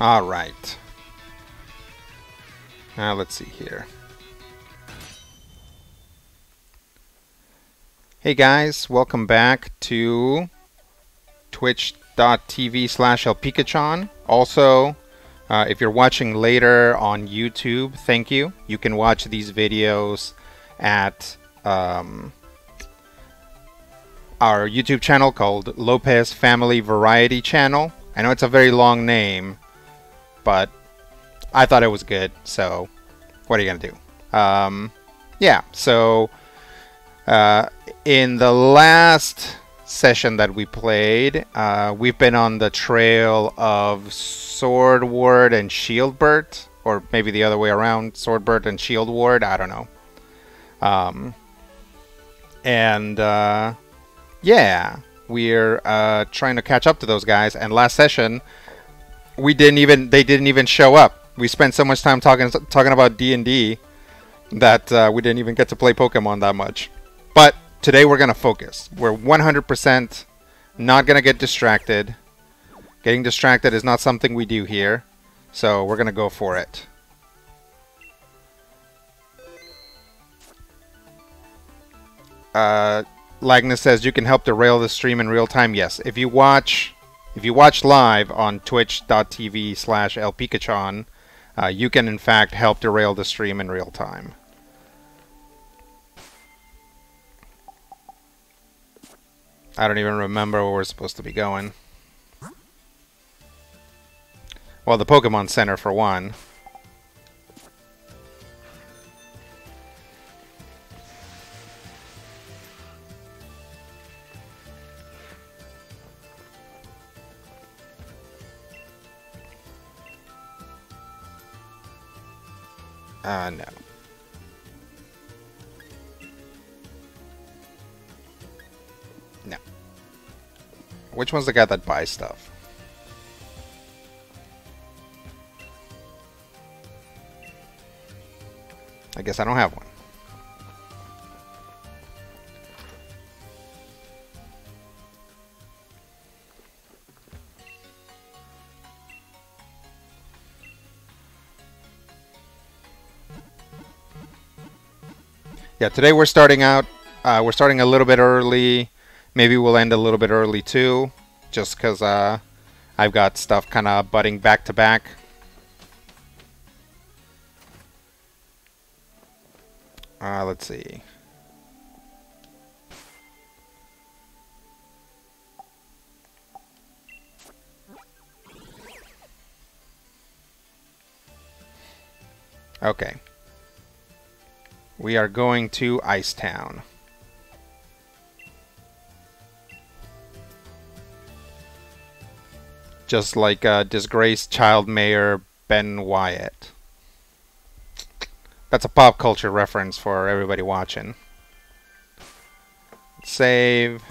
All right. Now let's see here. Hey guys, welcome back to twitch.tv slash elpikachon. Also, uh, if you're watching later on YouTube, thank you. You can watch these videos at um, our YouTube channel called Lopez Family Variety Channel. I know it's a very long name, but I thought it was good, so what are you going to do? Um, yeah, so uh, in the last session that we played, uh, we've been on the trail of Sordward and Shielbert, or maybe the other way around, Swordbert and Shieldward, I don't know. Um, and uh, yeah, we're uh, trying to catch up to those guys. And last session, we didn't even they didn't even show up. We spent so much time talking talking about D and D that uh, we didn't even get to play Pokemon that much. But today we're gonna focus. We're 100% not gonna get distracted. Getting distracted is not something we do here, so we're gonna go for it. Uh, Lagnus says you can help derail the stream in real time. Yes, if you watch, if you watch live on Twitch.tv slash elpikachon, uh, you can in fact help derail the stream in real time. I don't even remember where we're supposed to be going. Well, the Pokemon Center for one. Uh, no. No. Which one's the guy that buys stuff? I guess I don't have one. Yeah, today we're starting out. Uh, we're starting a little bit early. Maybe we'll end a little bit early too, just because uh, I've got stuff kind of butting back to back. Uh, let's see. Okay. We are going to Icetown. Just like uh, disgraced child mayor Ben Wyatt. That's a pop culture reference for everybody watching. Save.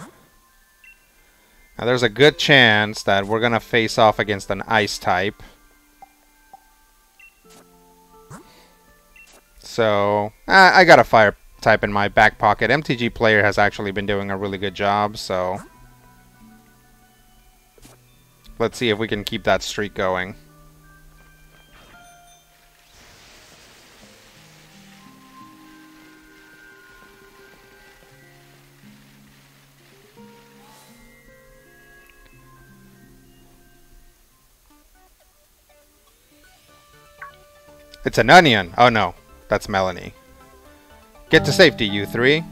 Now there's a good chance that we're going to face off against an ice type. So, I got a fire type in my back pocket. MTG Player has actually been doing a really good job, so... Let's see if we can keep that streak going. It's an onion! Oh no. That's Melony. Get to safety, you three.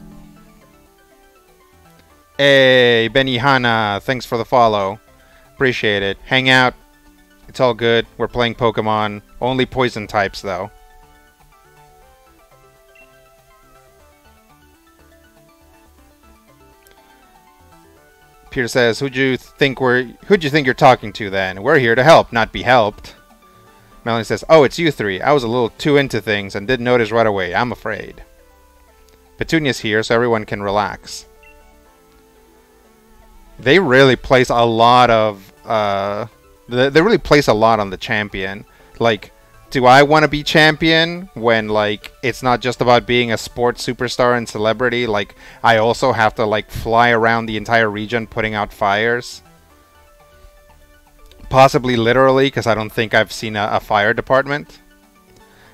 Hey, Benihana, thanks for the follow. Appreciate it. Hang out. It's all good. We're playing Pokemon. Only poison types, though. Peter says, "Who'd you think we're? Who'd you think you're talking to? Then we're here to help, not be helped." Melony says, Oh, it's you three. I was a little too into things and didn't notice right away. I'm afraid. Petunia's here so everyone can relax. They really place a lot of... Uh, they really place a lot on the champion. Like, do I want to be champion when, like, it's not just about being a sports superstar and celebrity? Like, I also have to, like, fly around the entire region putting out fires? Possibly literally, because I don't think I've seen a, a fire department.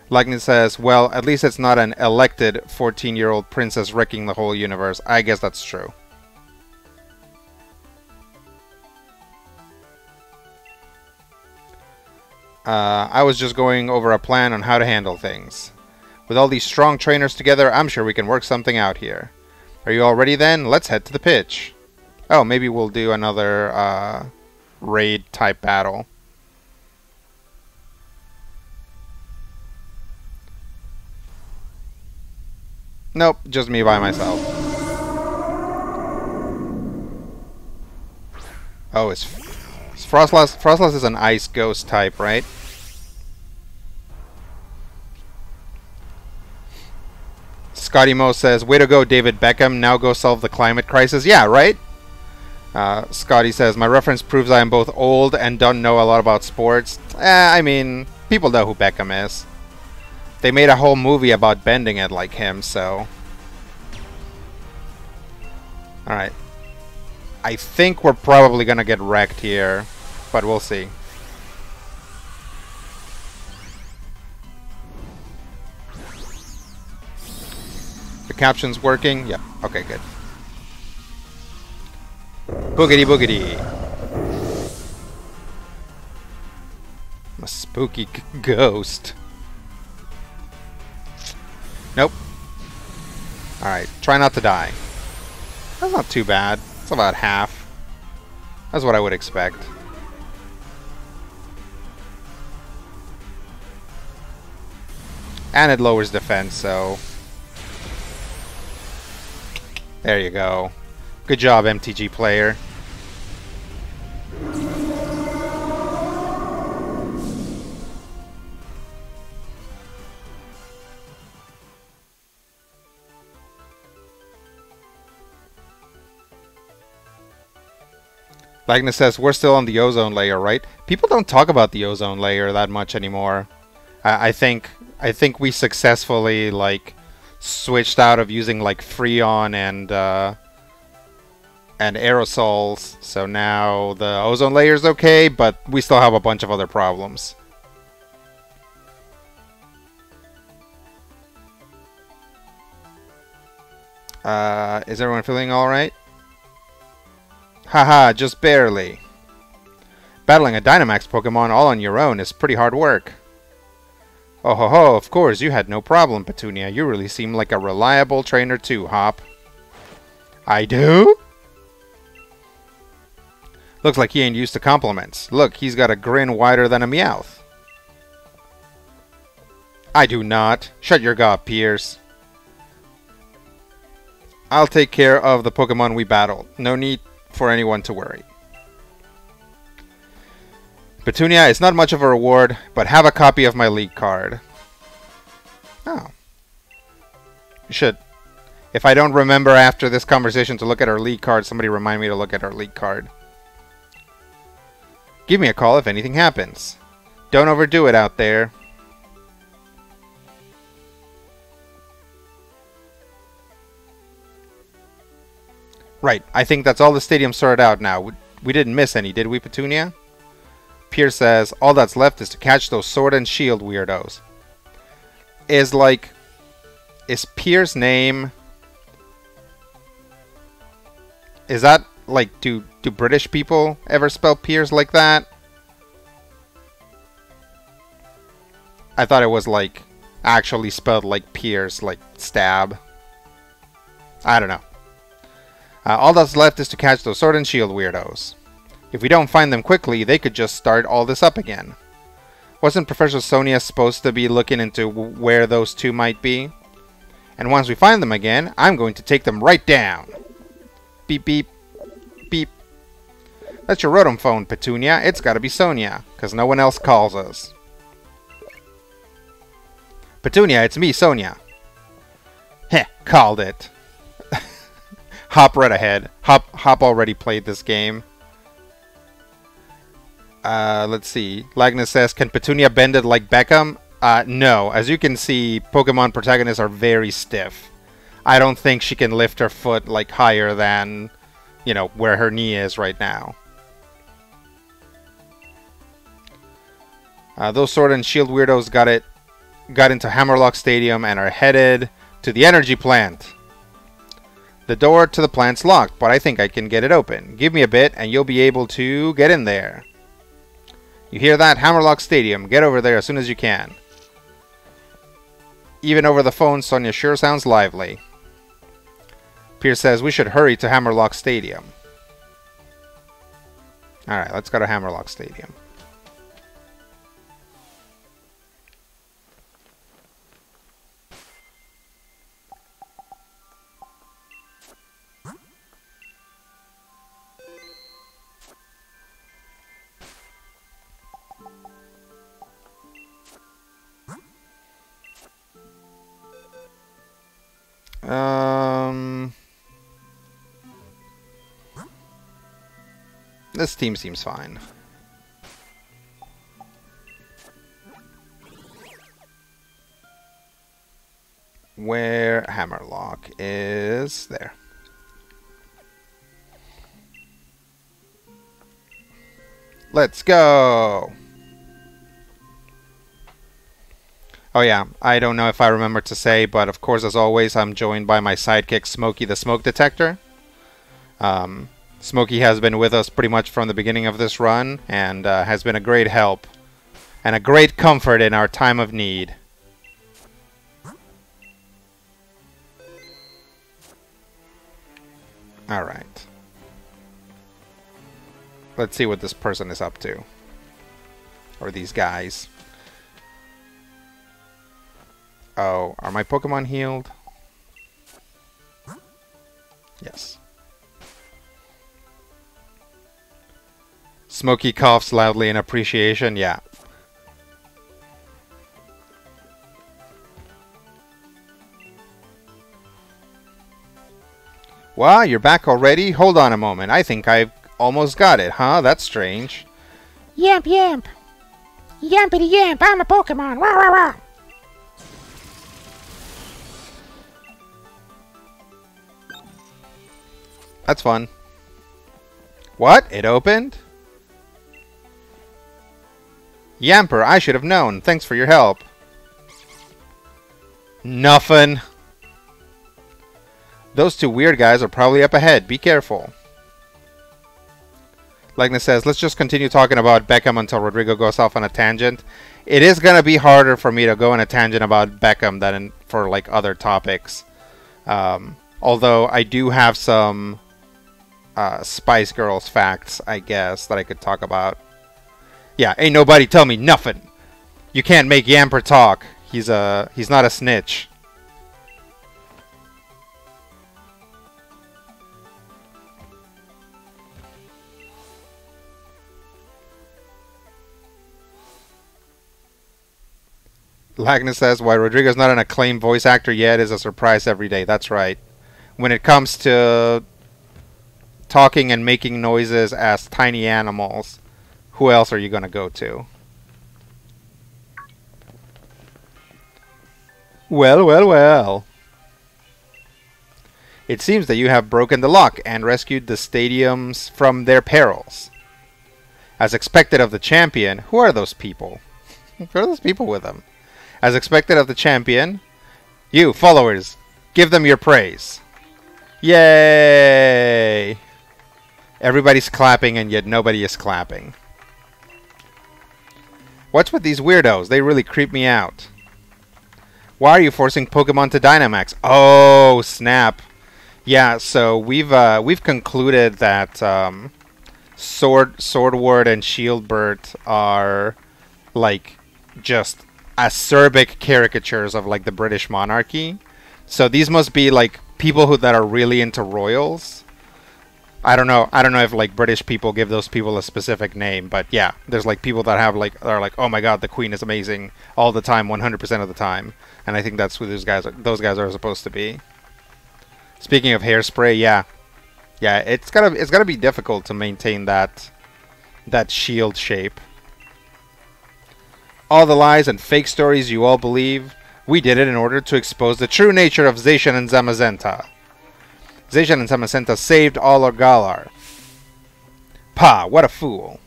Lightning says, well, at least it's not an elected 14-year-old princess wrecking the whole universe. I guess that's true. Uh, I was just going over a plan on how to handle things. With all these strong trainers together, I'm sure we can work something out here. Are you all ready then? Let's head to the pitch. Oh, maybe we'll do another uh, raid type battle. Nope, just me by myself. Oh, it's, it's Froslass. Froslass is an ice ghost type, right? Scotty Mo says, "Way to go, David Beckham. Now go solve the climate crisis." Yeah, right. Uh, Scotty says, "My reference proves I am both old and don't know a lot about sports." Eh, I mean, people know who Beckham is. They made a whole movie about bending it like him, so... Alright. I think we're probably gonna get wrecked here, but we'll see. The caption's working? Yep. Okay, good. Boogity boogity. A spooky ghost. Nope. Alright, try not to die. That's not too bad. It's about half. That's what I would expect. And it lowers defense, so... There you go. Good job, MTG player. Magnus says, we're still on the ozone layer, right? People don't talk about the ozone layer that much anymore. I, I think I think we successfully, like, switched out of using, like, Freon and, uh, and aerosols. So now the ozone layer is okay, but we still have a bunch of other problems. Uh, is everyone feeling alright? Haha, just barely. Battling a Dynamax Pokemon all on your own is pretty hard work. Oh ho ho, of course, you had no problem, Petunia. You really seem like a reliable trainer too, Hop. I do? Looks like he ain't used to compliments. Look, he's got a grin wider than a Meowth. I do not. Shut your gob, Piers. I'll take care of the Pokemon we battled. No need for anyone to worry. Petunia is not much of a reward, but have a copy of my league card. Oh. Should. If I don't remember after this conversation to look at our league card, somebody remind me to look at our league card. Give me a call if anything happens. Don't overdo it out there. Right, I think that's all the stadium sorted out now. We didn't miss any, did we, Petunia? Pierce says, all that's left is to catch those sword and shield weirdos. Is like... Is Pierce's name... Is that, like, do, do British people ever spell Piers like that? I thought it was, like, actually spelled like Pierce, like stab. I don't know. Uh, all that's left is to catch those sword and shield weirdos. If we don't find them quickly, they could just start all this up again. Wasn't Professor Sonia supposed to be looking into where those two might be? And once we find them again, I'm going to take them right down. Beep. Beep. That's your Rotom phone, Petunia. It's gotta be Sonia, because no one else calls us. Petunia, it's me, Sonia. Heh, called it. Hop right ahead. Hop, Hop already played this game. Uh, let's see. Lagnus says, can Petunia bend it like Beckham? Uh, no. As you can see, Pokemon protagonists are very stiff. I don't think she can lift her foot like higher than, you know, where her knee is right now. Uh, those sword and shield weirdos got it, got into Hammerlocke Stadium and are headed to the energy plant. The door to the plant's locked, but I think I can get it open. Give me a bit and you'll be able to get in there. You hear that? Hammerlocke Stadium. Get over there as soon as you can. Even over the phone, Sonia sure sounds lively. Pierce says we should hurry to Hammerlocke Stadium. Alright, let's go to Hammerlocke Stadium. Um, this team seems fine. Where Hammerlocke is there. Let's go! Oh yeah, I don't know if I remember to say, but of course, as always, I'm joined by my sidekick, Smokey the Smoke Detector. Um, Smokey has been with us pretty much from the beginning of this run, and uh, has been a great help, and a great comfort in our time of need. Alright. Let's see what this person is up to. Or these guys. Oh, are my Pokemon healed? Yes. Smokey coughs loudly in appreciation, yeah. Wow, you're back already? Hold on a moment. I think I've almost got it, huh? That's strange. Yamp, yamp. Yampity yamp, I'm a Pokemon. Rah, rah, rah. That's fun. What? It opened? Yamper, I should have known. Thanks for your help. Nothing. Those two weird guys are probably up ahead. Be careful. Likeness says, let's just continue talking about Beckham until Rodrigo goes off on a tangent. It is going to be harder for me to go on a tangent about Beckham than for like other topics. Um, although I do have some uh, Spice Girls facts, I guess, that I could talk about. Yeah, ain't nobody tell me nothing. You can't make Yamper talk. He's a he's not a snitch. Lagna says, why Rodrigo's not an acclaimed voice actor yet is a surprise every day. That's right. When it comes to talking and making noises as tiny animals, who else are you going to go to? Well, well, well. It seems that you have broken the lock and rescued the stadiums from their perils. As expected of the champion, who are those people? who are those people with them? As expected of the champion, you, followers, give them your praise. Yay! Everybody's clapping and yet nobody is clapping. What's with these weirdos? They really creep me out. Why are you forcing Pokemon to Dynamax? Oh, snap. Yeah, so we've uh, we've concluded that um, Sword Sordward and Shielbert are like just acerbic caricatures of like the British monarchy. So these must be like people who that are really into royals. I don't know. I don't know if like British people give those people a specific name, but yeah, there's like people that have like are like, oh my god, the Queen is amazing all the time, 100% of the time, and I think that's who those guys are. Those guys are supposed to be. Speaking of hairspray, yeah, yeah, it's gotta it's gotta be difficult to maintain that that shield shape. All the lies and fake stories you all believe, we did it in order to expose the true nature of Zacian and Zamazenta. Zacian and Zamazenta saved all our Galar. Pa, what a fool.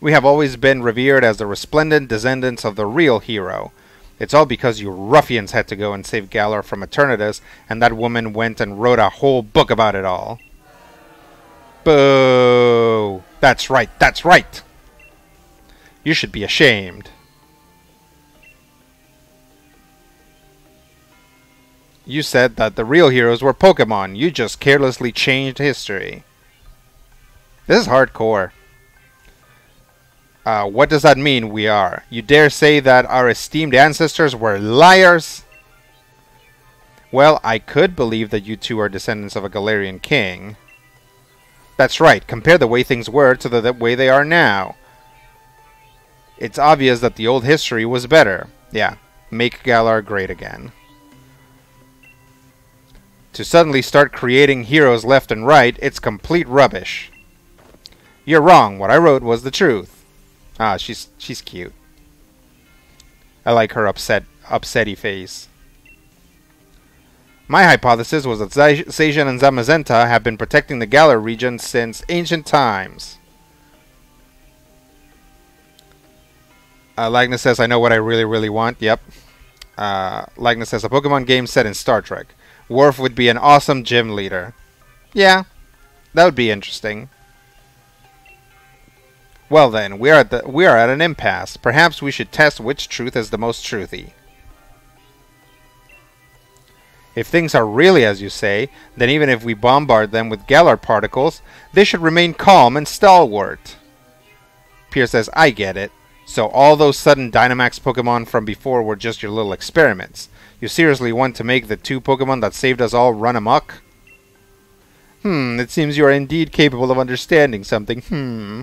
We have always been revered as the resplendent descendants of the real hero. It's all because you ruffians had to go and save Galar from Eternatus, and that woman went and wrote a whole book about it all. Boo! That's right, that's right! You should be ashamed. You said that the real heroes were Pokemon. You just carelessly changed history. This is hardcore. Uh, what does that mean, we are? You dare say that our esteemed ancestors were liars? Well, I could believe that you two are descendants of a Galarian king. That's right, compare the way things were to the, the way they are now. It's obvious that the old history was better. Yeah, make Galar great again. To suddenly start creating heroes left and right, it's complete rubbish. You're wrong, what I wrote was the truth. Ah, she's she's cute. I like her upset upsetty face. My hypothesis was that Zacian and Zamazenta have been protecting the Galar region since ancient times. Uh, Lagnus says, I know what I really, really want. Yep. Uh, Lagnus says, a Pokemon game set in Star Trek. Worf would be an awesome gym leader. Yeah, that would be interesting. Well then, we are at the we are at an impasse. Perhaps we should test which truth is the most truthy. If things are really as you say, then even if we bombard them with Galar particles, they should remain calm and stalwart. Pierre says, I get it. So all those sudden Dynamax Pokemon from before were just your little experiments. You seriously want to make the two Pokemon that saved us all run amok? Hmm, it seems you are indeed capable of understanding something. Hmm.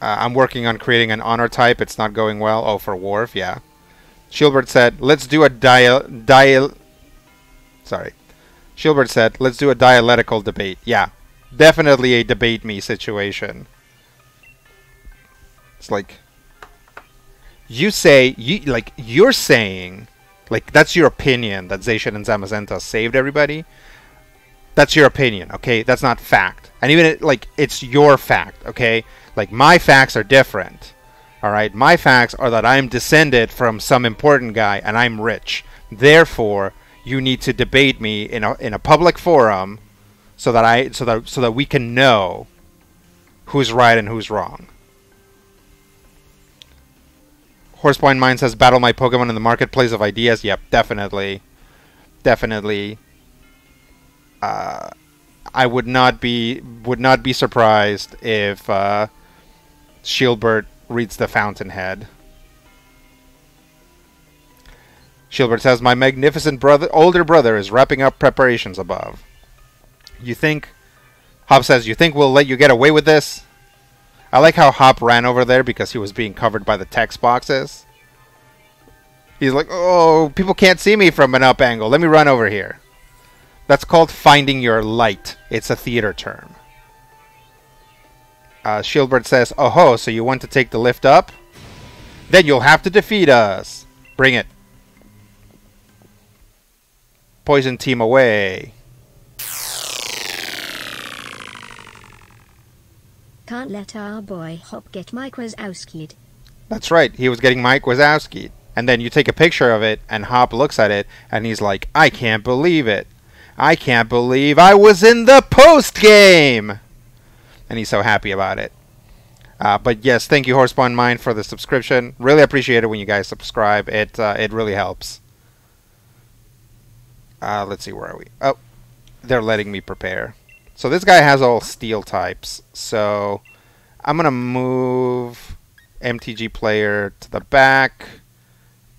Uh, I'm working on creating an honor type. It's not going well. Oh, for Worf, yeah. Shielbert said, let's do a dial... dial... Sorry. Shielbert said, let's do a dialectical debate. Yeah, definitely a debate me situation. It's like... You say... you Like, you're saying... Like, that's your opinion that Zacian and Zamazenta saved everybody. That's your opinion, okay? That's not fact. And even, it, like, it's your fact, okay? Like, my facts are different. Alright? My facts are that I'm descended from some important guy and I'm rich. Therefore, you need to debate me in a, in a public forum so that I so that so that we can know who's right and who's wrong. Horsepoint Mind says battle my Pokemon in the marketplace of ideas. Yep, definitely. Definitely. Uh, I would not be would not be surprised if uh, Shielbert reads the Fountainhead. Shielbert says, My magnificent brother, older brother is wrapping up preparations above. You think... Hop says, You think we'll let you get away with this? I like how Hop ran over there because he was being covered by the text boxes. He's like, Oh, people can't see me from an up angle. Let me run over here. That's called finding your light. It's a theater term. Uh, Shielbert says, Oh ho, so you want to take the lift up? Then you'll have to defeat us. Bring it. Poison team away. Can't let our boy Hop get Mike Wazowski'd. That's right, he was getting Mike Wazowski. And then you take a picture of it, and Hop looks at it, and he's like, I can't believe it. I can't believe I was in the post game! And he's so happy about it. Uh, but yes, thank you, Horsepawn Mind, for the subscription. Really appreciate it when you guys subscribe. It uh, it really helps. Uh, let's see, where are we? Oh, they're letting me prepare. So this guy has all steel types. So I'm going to move MTG player to the back,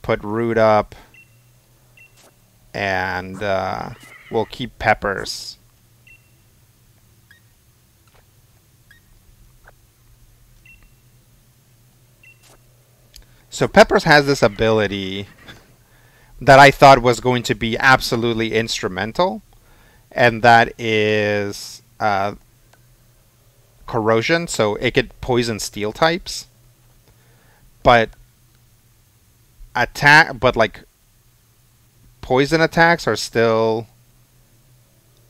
put root up, and uh, we'll keep peppers. So Peppers has this ability that I thought was going to be absolutely instrumental, and that is uh, corrosion. So it could poison steel types, but attack, but like poison attacks are still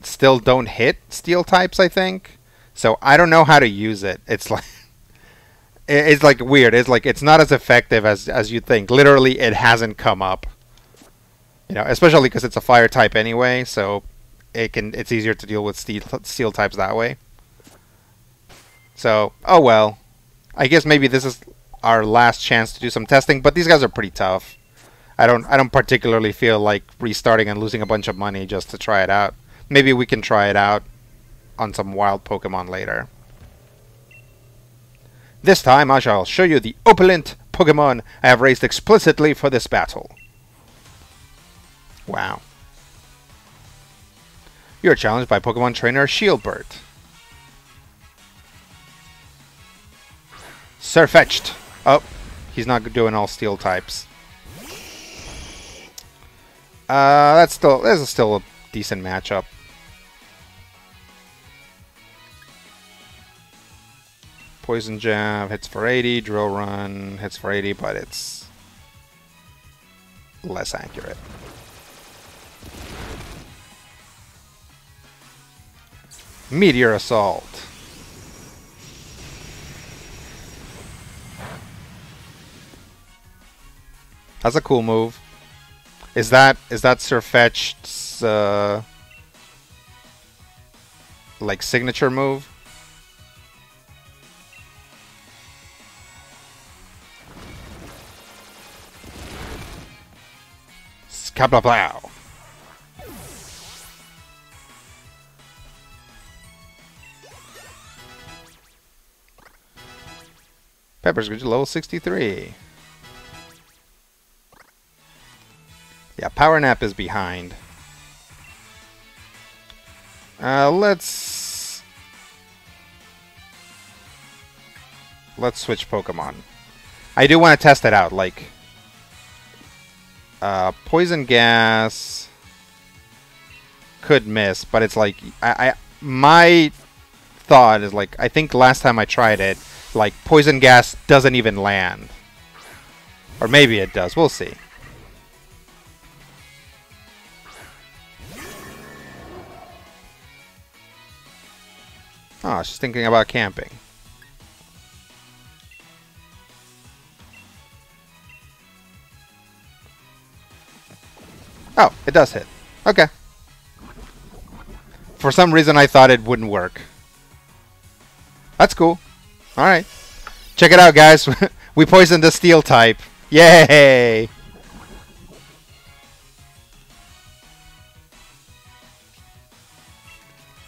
still don't hit steel types, I think. So I don't know how to use it. It's like it's like weird. It's like it's not as effective as as you think. Literally, it hasn't come up. You know, especially because it's a fire type anyway, so it can it's easier to deal with steel steel types that way. So, oh well. I guess maybe this is our last chance to do some testing, but these guys are pretty tough. I don't I don't particularly feel like restarting and losing a bunch of money just to try it out. Maybe we can try it out on some wild Pokemon later. This time I shall show you the opulent Pokemon I have raised explicitly for this battle. Wow. You are challenged by Pokemon trainer Shielbert. Sirfetch'd. Oh, he's not doing all steel types. Uh, that's still this is still a decent matchup. Poison Jab hits for 80, Drill Run hits for 80, but it's less accurate. Meteor Assault. That's a cool move. Is that is that Sirfetch'd's uh, like signature move? Skabla Pepper's good to level 63. Yeah, Power Nap is behind. Uh, let's... Let's switch Pokemon. I do want to test it out, like... Uh, Poison Gas... Could miss, but it's like... I, I My thought is like, I think last time I tried it, like, Poison Gas doesn't even land. Or maybe it does, we'll see. Ah, oh, she's thinking about camping. Oh, it does hit. Okay. For some reason I thought it wouldn't work. That's cool. Alright. Check it out, guys. we poisoned the steel type. Yay!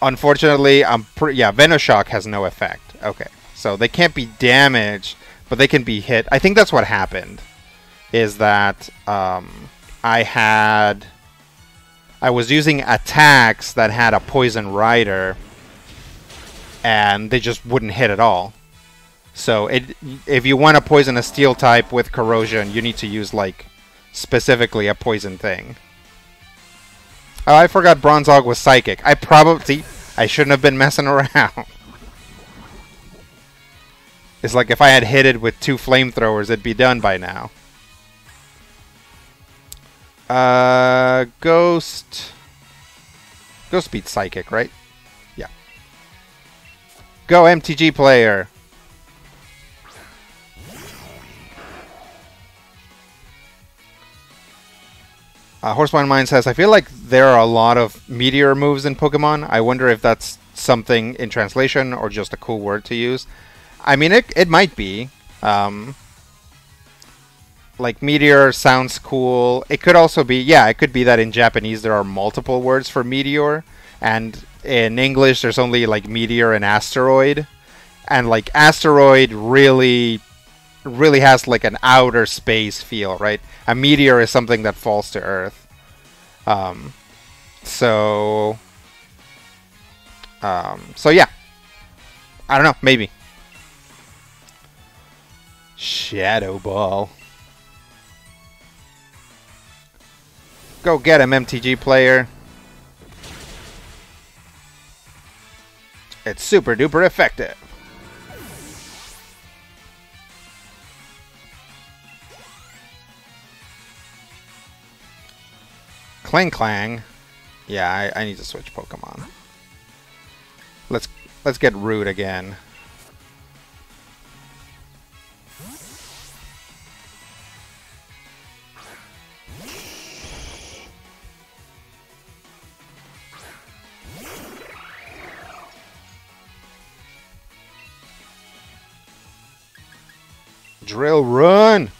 Unfortunately, I'm pretty. Yeah, Venoshock has no effect. Okay, so they can't be damaged, but they can be hit. I think that's what happened. Is that um, I had. I was using attacks that had a poison rider, and they just wouldn't hit at all. So it, if you want to poison a steel type with corrosion, you need to use like specifically a poison thing. Oh, I forgot Bronzong was psychic. I probably I shouldn't have been messing around. it's like if I had hit it with two flamethrowers, it'd be done by now. Uh, Ghost. Ghost beats Psychic, right? Yeah. Go MTG player. Uh, Horsebine Mind says, I feel like there are a lot of meteor moves in Pokemon. I wonder if that's something in translation or just a cool word to use. I mean, it, it might be. Um, like, meteor sounds cool. It could also be, yeah, it could be that in Japanese there are multiple words for meteor. And in English there's only, like, meteor and asteroid. And, like, asteroid really really has like an outer space feel, right? A meteor is something that falls to Earth. Um, so, um, so yeah. I don't know, maybe. Shadow Ball. Go get him, MTG player. It's super duper effective. Clang Clang. Yeah, I, I need to switch Pokemon. Let's let's get Root again. Drill run!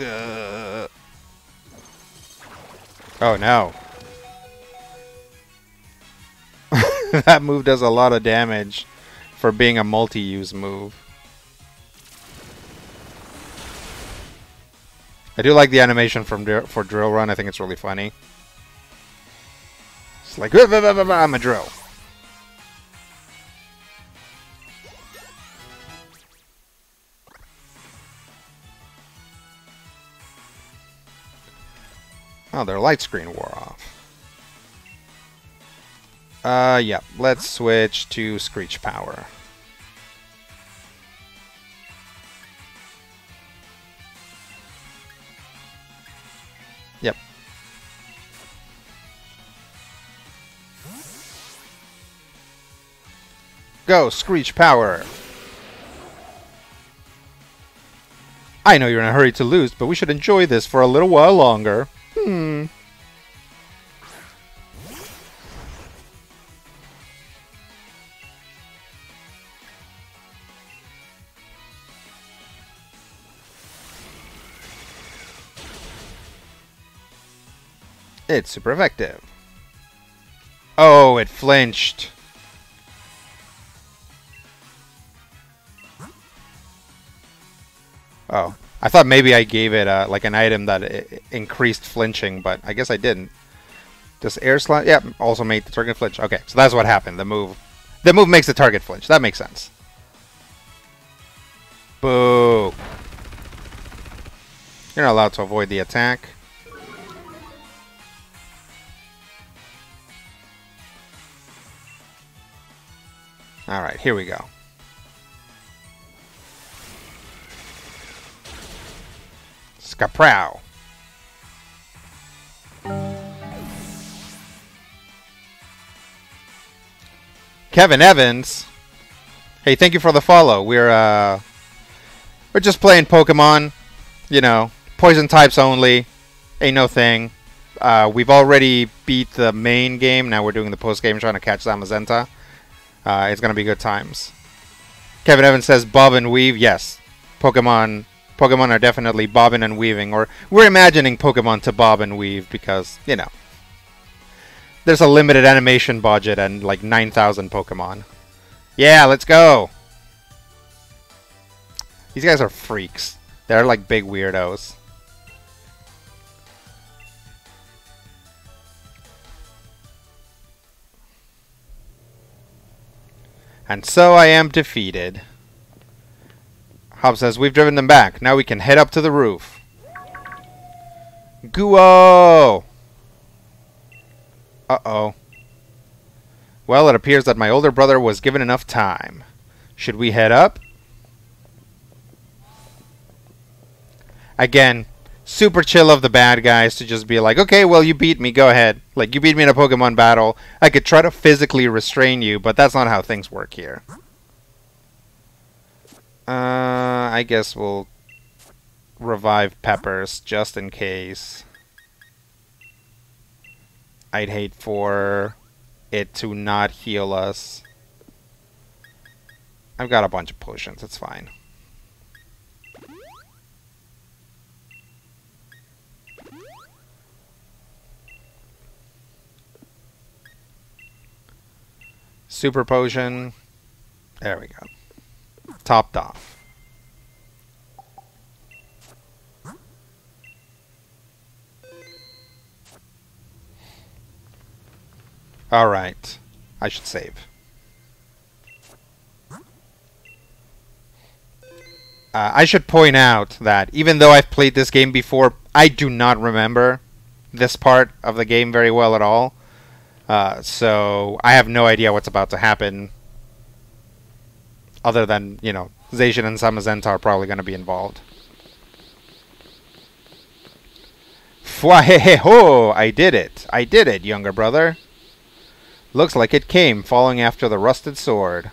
Uh. Oh no. that move does a lot of damage for being a multi-use move. I do like the animation from Dr- for Drill Run. I think it's really funny. It's like I'm a drill. Oh, their light screen wore off. Uh, yeah. Let's switch to Screech Power. Yep. Go, Screech Power! I know you're in a hurry to lose, but we should enjoy this for a little while longer. Hmm. It's super effective. Oh, it flinched. Oh, I thought maybe I gave it uh, like an item that increased flinching, but I guess I didn't. Does air slide? Yeah, also made the target flinch. Okay, so that's what happened. The move, the move makes the target flinch. That makes sense. Boo! You're not allowed to avoid the attack. All right, here we go. Skaprow. Kevin Evans. Hey, thank you for the follow. We're uh we're just playing Pokemon, you know, poison types only. Ain't no thing. Uh, we've already beat the main game. Now we're doing the post game trying to catch Zamazenta. Uh, it's gonna be good times. Kevin Evans says bob and weave. Yes, Pokemon Pokemon are definitely bobbing and weaving, or we're imagining Pokemon to bob and weave because you know there's a limited animation budget and like 9,000 Pokemon. Yeah, let's go. These guys are freaks. They're like big weirdos. And so I am defeated. Hop says, We've driven them back. Now we can head up to the roof. Guo! Uh-oh. Well, it appears that my older brother was given enough time. Should we head up? Again, super chill of the bad guys to just be like, okay, well, you beat me, go ahead. Like, you beat me in a Pokemon battle. I could try to physically restrain you, but that's not how things work here. Uh, I guess we'll revive Peppers just in case. I'd hate for it to not heal us. I've got a bunch of potions, it's fine. Super potion. There we go. Topped off. Alright. I should save. Uh, I should point out that even though I've played this game before, I do not remember this part of the game very well at all. Uh, so I have no idea what's about to happen other than, you know, Zacian and Zamazenta are probably going to be involved. Fwaheheho! I did it! I did it, younger brother! Looks like it came, following after the rusted sword.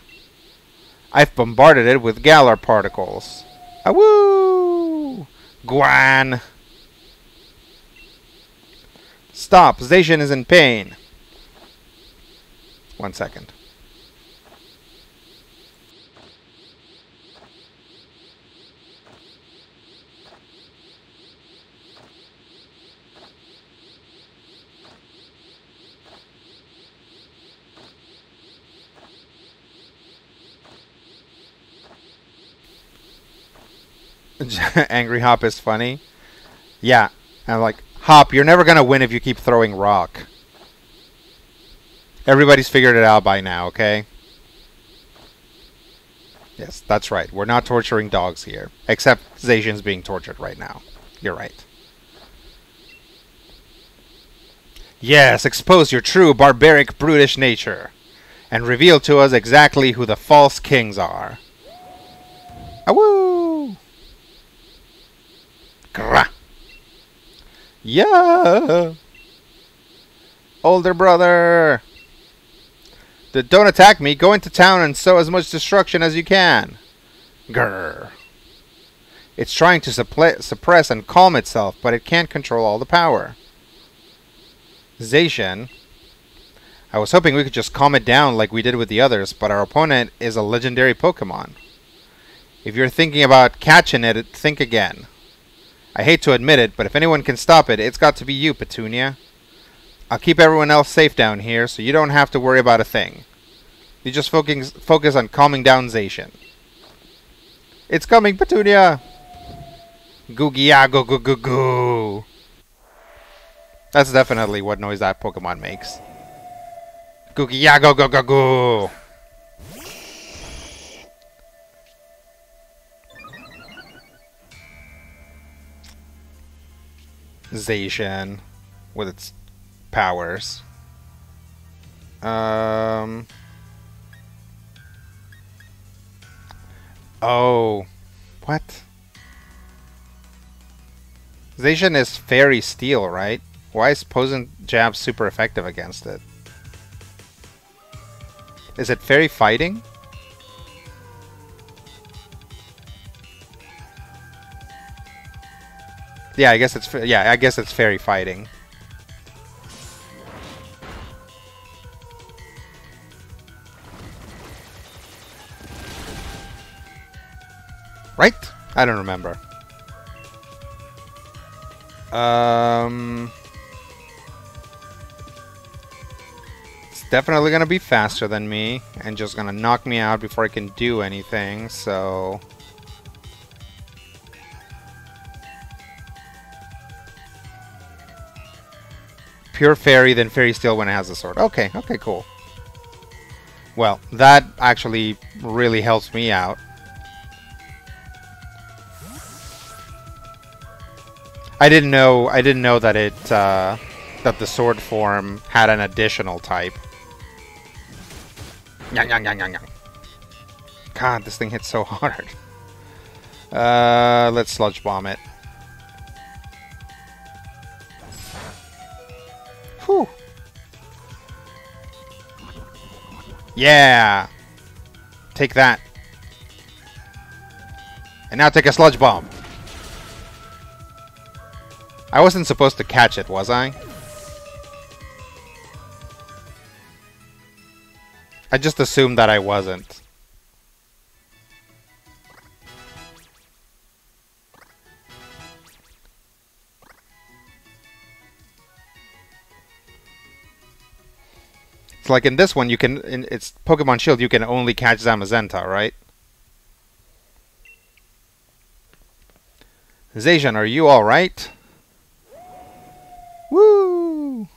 I've bombarded it with Galar particles. Awoo! Guan! Stop! Zacian is in pain! One second. Angry Hop is funny. Yeah. I'm like, Hop, you're never going to win if you keep throwing rock. Everybody's figured it out by now, okay? Yes, that's right. We're not torturing dogs here. Except Zacian's being tortured right now. You're right. Yes, expose your true barbaric, brutish nature. And reveal to us exactly who the false kings are. Awoo! Grah! Yeah! Older brother! The don't attack me, go into town and sow as much destruction as you can. Grrr. It's trying to suppress and calm itself, but it can't control all the power. Zacian. I was hoping we could just calm it down like we did with the others, but our opponent is a legendary Pokemon. If you're thinking about catching it, think again. I hate to admit it, but if anyone can stop it, it's got to be you, Petunia. I'll keep everyone else safe down here, so you don't have to worry about a thing. You just focus, focus on calming down Zacian. It's coming, Petunia! Googiago goo goo goo! That's definitely what noise that Pokemon makes. Googiago goo goo goo! Zacian with its powers. Um. Oh. What? Zacian is Fairy Steel, right? Why is Poison Jab super effective against it? Is it Fairy Fighting? Yeah, I guess it's yeah, I guess it's fairy fighting. Right? I don't remember. Um, it's definitely gonna be faster than me and just gonna knock me out before I can do anything. So. Pure Fairy, then Fairy Steel when it has a sword. Okay, okay, cool. Well, that actually really helps me out. I didn't know I didn't know that it uh, that the sword form had an additional type. God, this thing hits so hard. Uh, let's sludge bomb it. Whew. Yeah! Take that. And now take a sludge bomb. I wasn't supposed to catch it, was I? I just assumed that I wasn't. It's like in this one, you can in it's Pokemon Shield, you can only catch Zamazenta, right? Zacian, are you all right? Woo!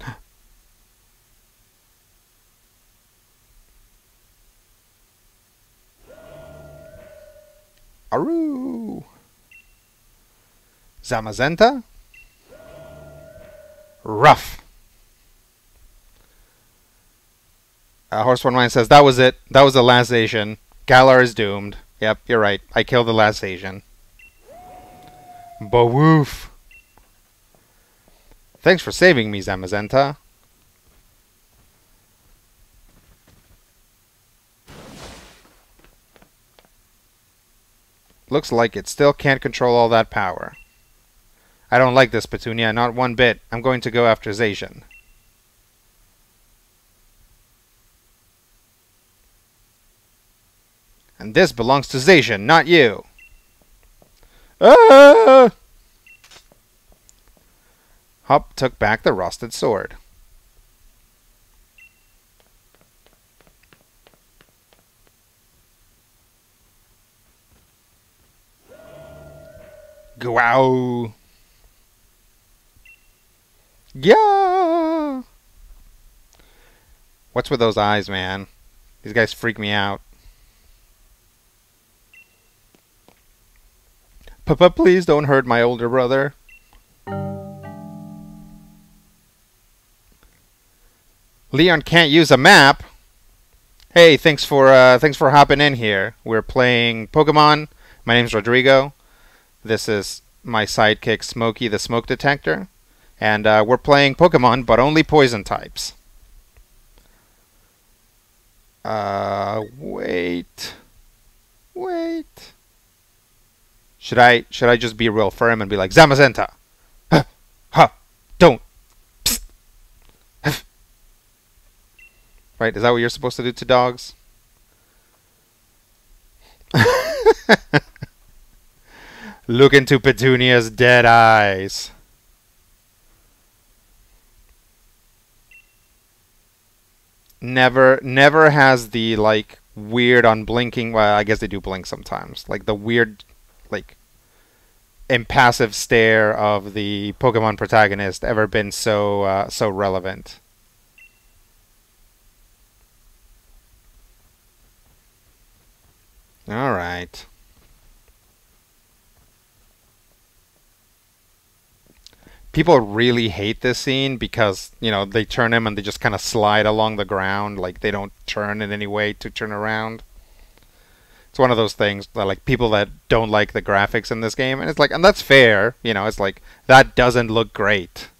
Aru! Zamazenta, rough. Uh, Horse One Wine says, that was it. That was the last Asian. Galar is doomed. Yep, you're right. I killed the last Asian. Bawoof. Thanks for saving me, Zamazenta. Looks like it still can't control all that power. I don't like this, Petunia, not one bit. I'm going to go after Zacian. And this belongs to Zacian, not you. Ah! Hop took back the rusted sword. Wow. Yeah. What's with those eyes, man? These guys freak me out. Papa, please don't hurt my older brother. Leon can't use a map. Hey, thanks for uh, thanks for hopping in here. We're playing Pokemon. My name's Rodrigo. This is my sidekick Smokey the Smoke Detector. And uh, we're playing Pokemon, but only poison types. Uh, wait. Wait. Should I should I just be real firm and be like Zamazenta? Huh, huh, don't. Right? Is that what you're supposed to do to dogs? Look into Petunia's dead eyes. Never, never has the like weird unblinking. Well, I guess they do blink sometimes. Like the weird, like impassive stare of the Pokemon protagonist ever been so uh, so relevant. All right. People really hate this scene because you know they turn him and they just kind of slide along the ground like they don't turn in any way to turn around. It's one of those things that like people that don't like the graphics in this game and it's like and that's fair you know it's like that doesn't look great.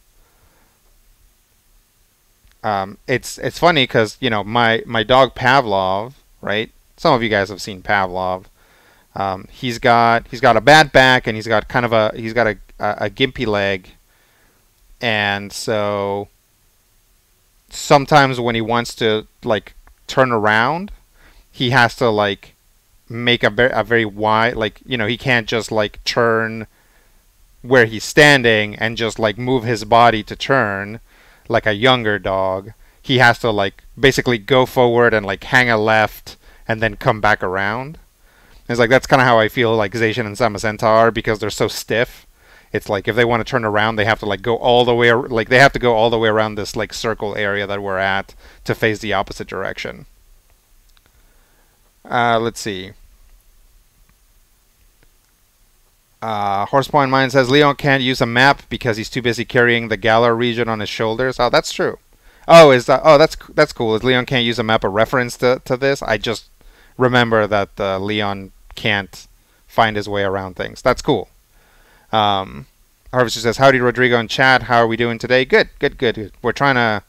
Um, it's it's funny because you know my my dog Pavlov right? Some of you guys have seen Pavlov. Um, he's got he's got a bad back and he's got kind of a he's got a a, a gimpy leg and so sometimes when he wants to like turn around he has to like make a very, a very wide like you know he can't just like turn where he's standing and just like move his body to turn like a younger dog. He has to like basically go forward and like hang a left and then come back around. It's like that's kind of how I feel like Zacian and Zamazenta are because they're so stiff it's like if they want to turn around they have to like go all the way like they have to go all the way around this like circle area that we're at to face the opposite direction uh, let's see uh, Horsepoint Mine says Leon can't use a map because he's too busy carrying the Galar region on his shoulders. Oh, that's true. Oh, is that? Oh, that's that's cool. Is Leon can't use a map a reference to to this? I just remember that uh, Leon can't find his way around things. That's cool. Um, Harvester says, "Howdy, Rodrigo and Chad. How are we doing today? Good, good, good. We're trying to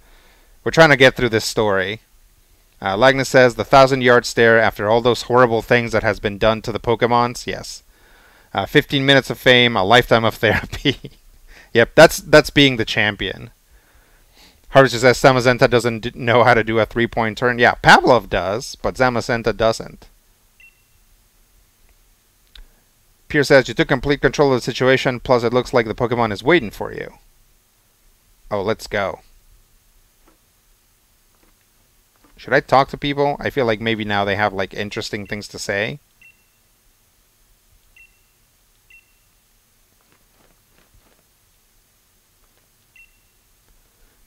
we're trying to get through this story." Uh, Lagnus says, "The thousand yard stare after all those horrible things that has been done to the Pokemons." Yes. Uh, 15 minutes of fame, a lifetime of therapy. yep, that's that's being the champion. Harvester says Zamazenta doesn't know how to do a three point turn. Yeah, Pavlov does, but Zamazenta doesn't. Pierre says you took complete control of the situation, plus it looks like the Pokemon is waiting for you. Oh, let's go. Should I talk to people? I feel like maybe now they have like interesting things to say.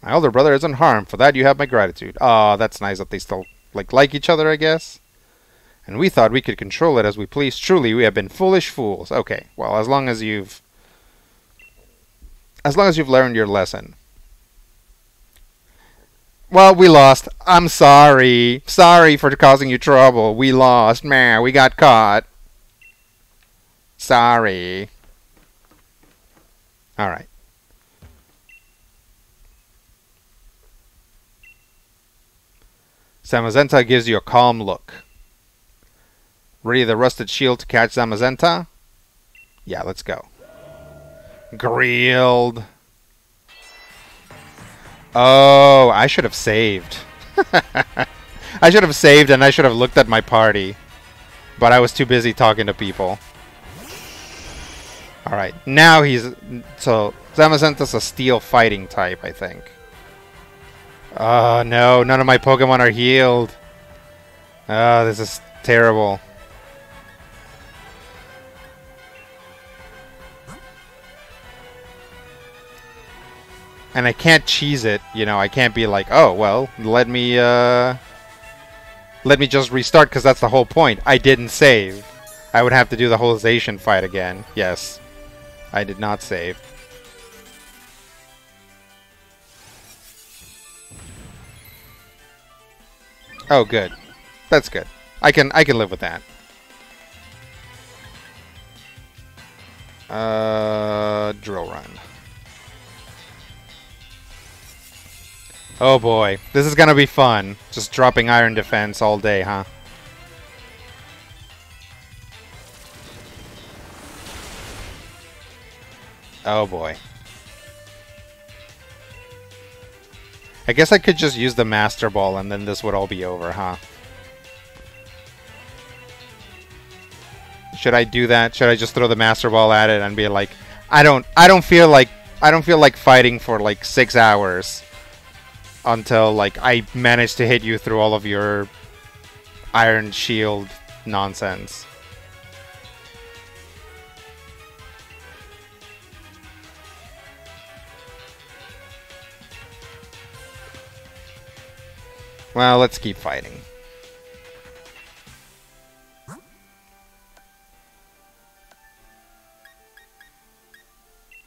My older brother isn't harmed. For that you have my gratitude. Ah, oh, that's nice that they still like like each other, I guess. And we thought we could control it as we pleased. Truly, we have been foolish fools. Okay, well, as long as you've as long as you've learned your lesson. Well, we lost. I'm sorry. Sorry for causing you trouble. We lost. Man, we got caught. Sorry. Alright. Zamazenta gives you a calm look. Ready the rusted shield to catch Zamazenta? Yeah, let's go. Grilled. Oh, I should have saved. I should have saved and I should have looked at my party. But I was too busy talking to people. Alright, now he's... So, Zamazenta's a steel fighting type, I think. Oh, no. None of my Pokemon are healed. Oh, this is terrible. And I can't cheese it, you know, I can't be like, oh, well, let me, uh... Let me just restart, because that's the whole point. I didn't save. I would have to do the whole Zacian fight again. Yes. I did not save. Oh, good. That's good. I can I can live with that. Uh, drill run. Oh boy, this is gonna be fun. Just dropping iron defense all day, huh? Oh boy. I guess I could just use the Master Ball and then this would all be over, huh? Should I do that? Should I just throw the Master Ball at it and be like, I don't, I don't feel like, I don't feel like fighting for like six hours until like I manage to hit you through all of your Iron Shield nonsense. Well, let's keep fighting.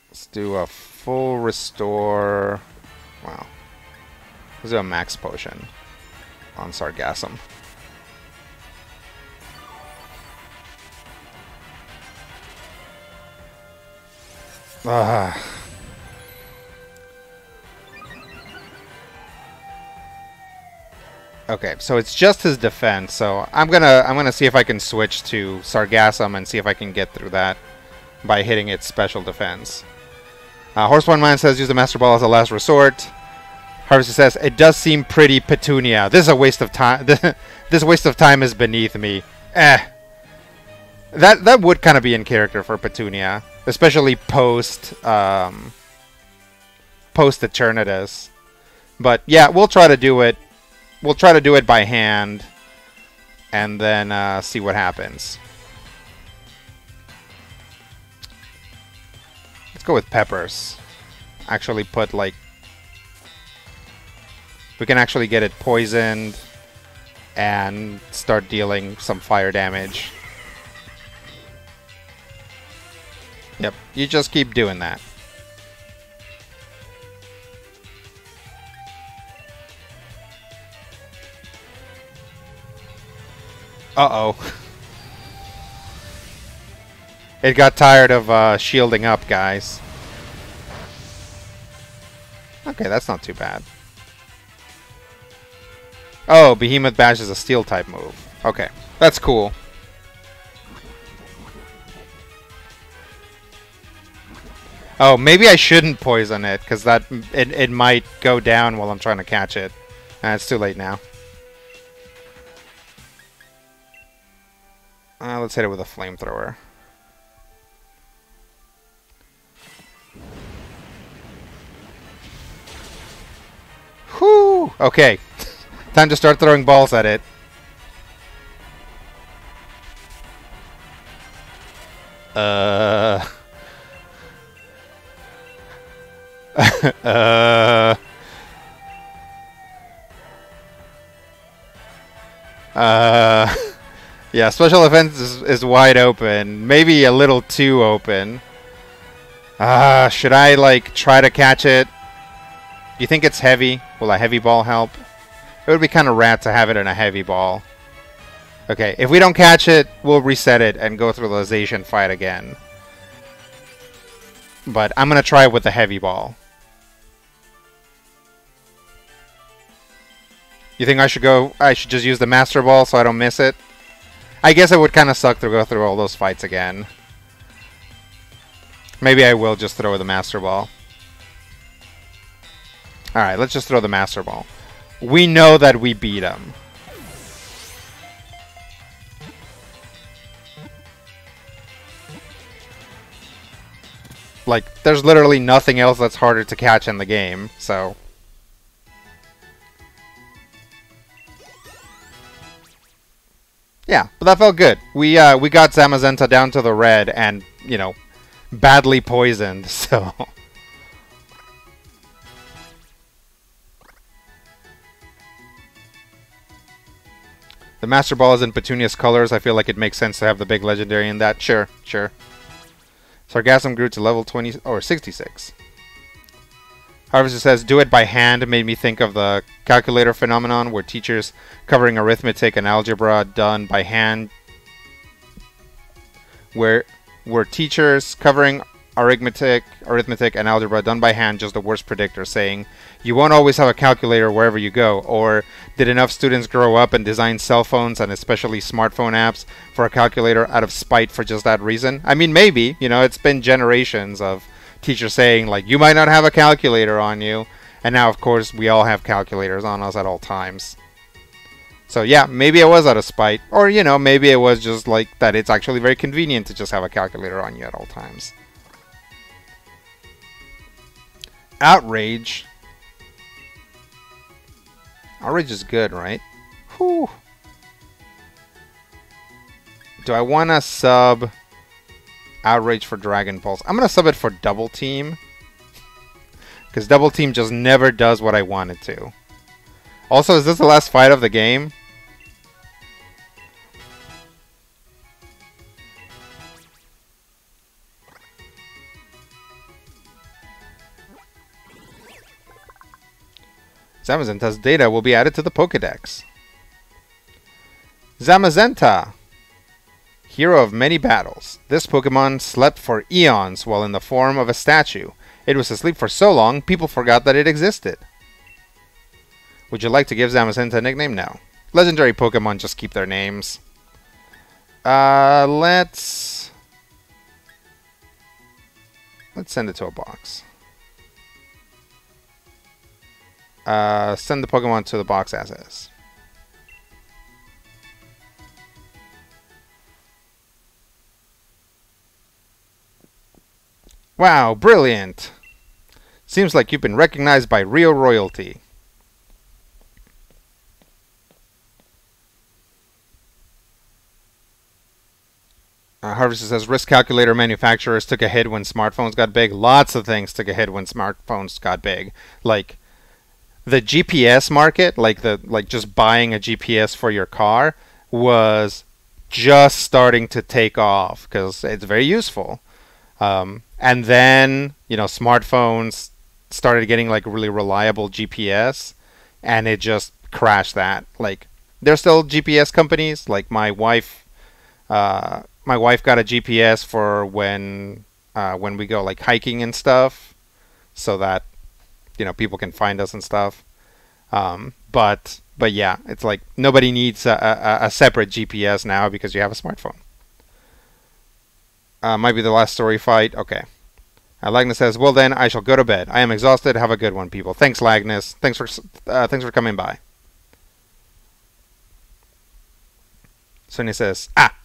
Let's do a full restore. Wow. Let's do a max potion on Sargassum. Ah. Okay, so it's just his defense. So I'm gonna I'm gonna see if I can switch to Sargassum and see if I can get through that by hitting its special defense. Uh, Horseborn Man says use the Master Ball as a last resort. Harvester says it does seem pretty Petunia. This is a waste of time. this waste of time is beneath me. Eh. That that would kind of be in character for Petunia, especially post um, post Eternatus. But yeah, we'll try to do it we'll try to do it by hand and then uh, see what happens. Let's go with peppers. Actually put like... We can actually get it poisoned and start dealing some fire damage. Yep, you just keep doing that. Uh-oh. It got tired of uh, shielding up, guys. Okay, that's not too bad. Oh, Behemoth Bash is a Steel-type move. Okay, that's cool. Oh, maybe I shouldn't poison it, because that it, it might go down while I'm trying to catch it. Uh, it's too late now. Uh, let's hit it with a flamethrower. Whew! Okay. Time to start throwing balls at it. Uh... uh... Uh... Yeah, special defense is, is wide open. Maybe a little too open. Ah, uh, should I, like, try to catch it? Do you think it's heavy? Will a heavy ball help? It would be kind of rad to have it in a heavy ball. Okay, if we don't catch it, we'll reset it and go through the Zacian fight again. But I'm going to try it with the heavy ball. You think I should go, I should just use the Master Ball so I don't miss it? I guess it would kind of suck to go through all those fights again. Maybe I will just throw the Master Ball. Alright, let's just throw the Master Ball. We know that we beat him. Like, there's literally nothing else that's harder to catch in the game, so... Yeah, but that felt good. We uh, we got Zamazenta down to the red and, you know, badly poisoned, so... The Master Ball is in Petunia's colors. I feel like it makes sense to have the big legendary in that. Sure, sure. Sargassum grew to level 20 or 66. Harvester says, do it by hand made me think of the calculator phenomenon where teachers covering arithmetic and algebra done by hand where were teachers covering arithmetic arithmetic and algebra done by hand just the worst predictor saying you won't always have a calculator wherever you go. Or did enough students grow up and design cell phones and especially smartphone apps for a calculator out of spite for just that reason? I mean maybe you know it's been generations of teachers saying like you might not have a calculator on you. And now of course we all have calculators on us at all times. So yeah maybe it was out of spite. Or you know maybe it was just like that it's actually very convenient to just have a calculator on you at all times outrage outrage is good right Whew. do I want to sub Outrage for Dragon Pulse. I'm going to sub it for Double Team. Because Double Team just never does what I want it to. Also, is this the last fight of the game? Zamazenta's data will be added to the Pokedex. Zamazenta! Hero of many battles, this Pokemon slept for eons while in the form of a statue. It was asleep for so long, people forgot that it existed. Would you like to give Zamazenta a nickname? No. Legendary Pokemon just keep their names. Uh, let's... Let's send it to a box. Uh, send the Pokemon to the box as is. Wow, brilliant! Seems like you've been recognized by real royalty. Uh, Harvester says risk calculator manufacturers took a hit when smartphones got big. Lots of things took a hit when smartphones got big. Like the GPS market, like the like just buying a GPS for your car was just starting to take off because it's very useful. Um, and then you know smartphones started getting like really reliable GPS, and it just crashed that. Like there's still GPS companies. Like my wife, uh, my wife got a GPS for when uh, when we go like hiking and stuff, so that you know people can find us and stuff. Um, but but yeah, it's like nobody needs a, a, a separate GPS now because you have a smartphone. Uh, might be the last story fight. Okay. Uh, Lagnus says, "Well then, I shall go to bed. I am exhausted. Have a good one, people. Thanks, Lagnus. Thanks for uh, thanks for coming by." Sonia says, "Ah,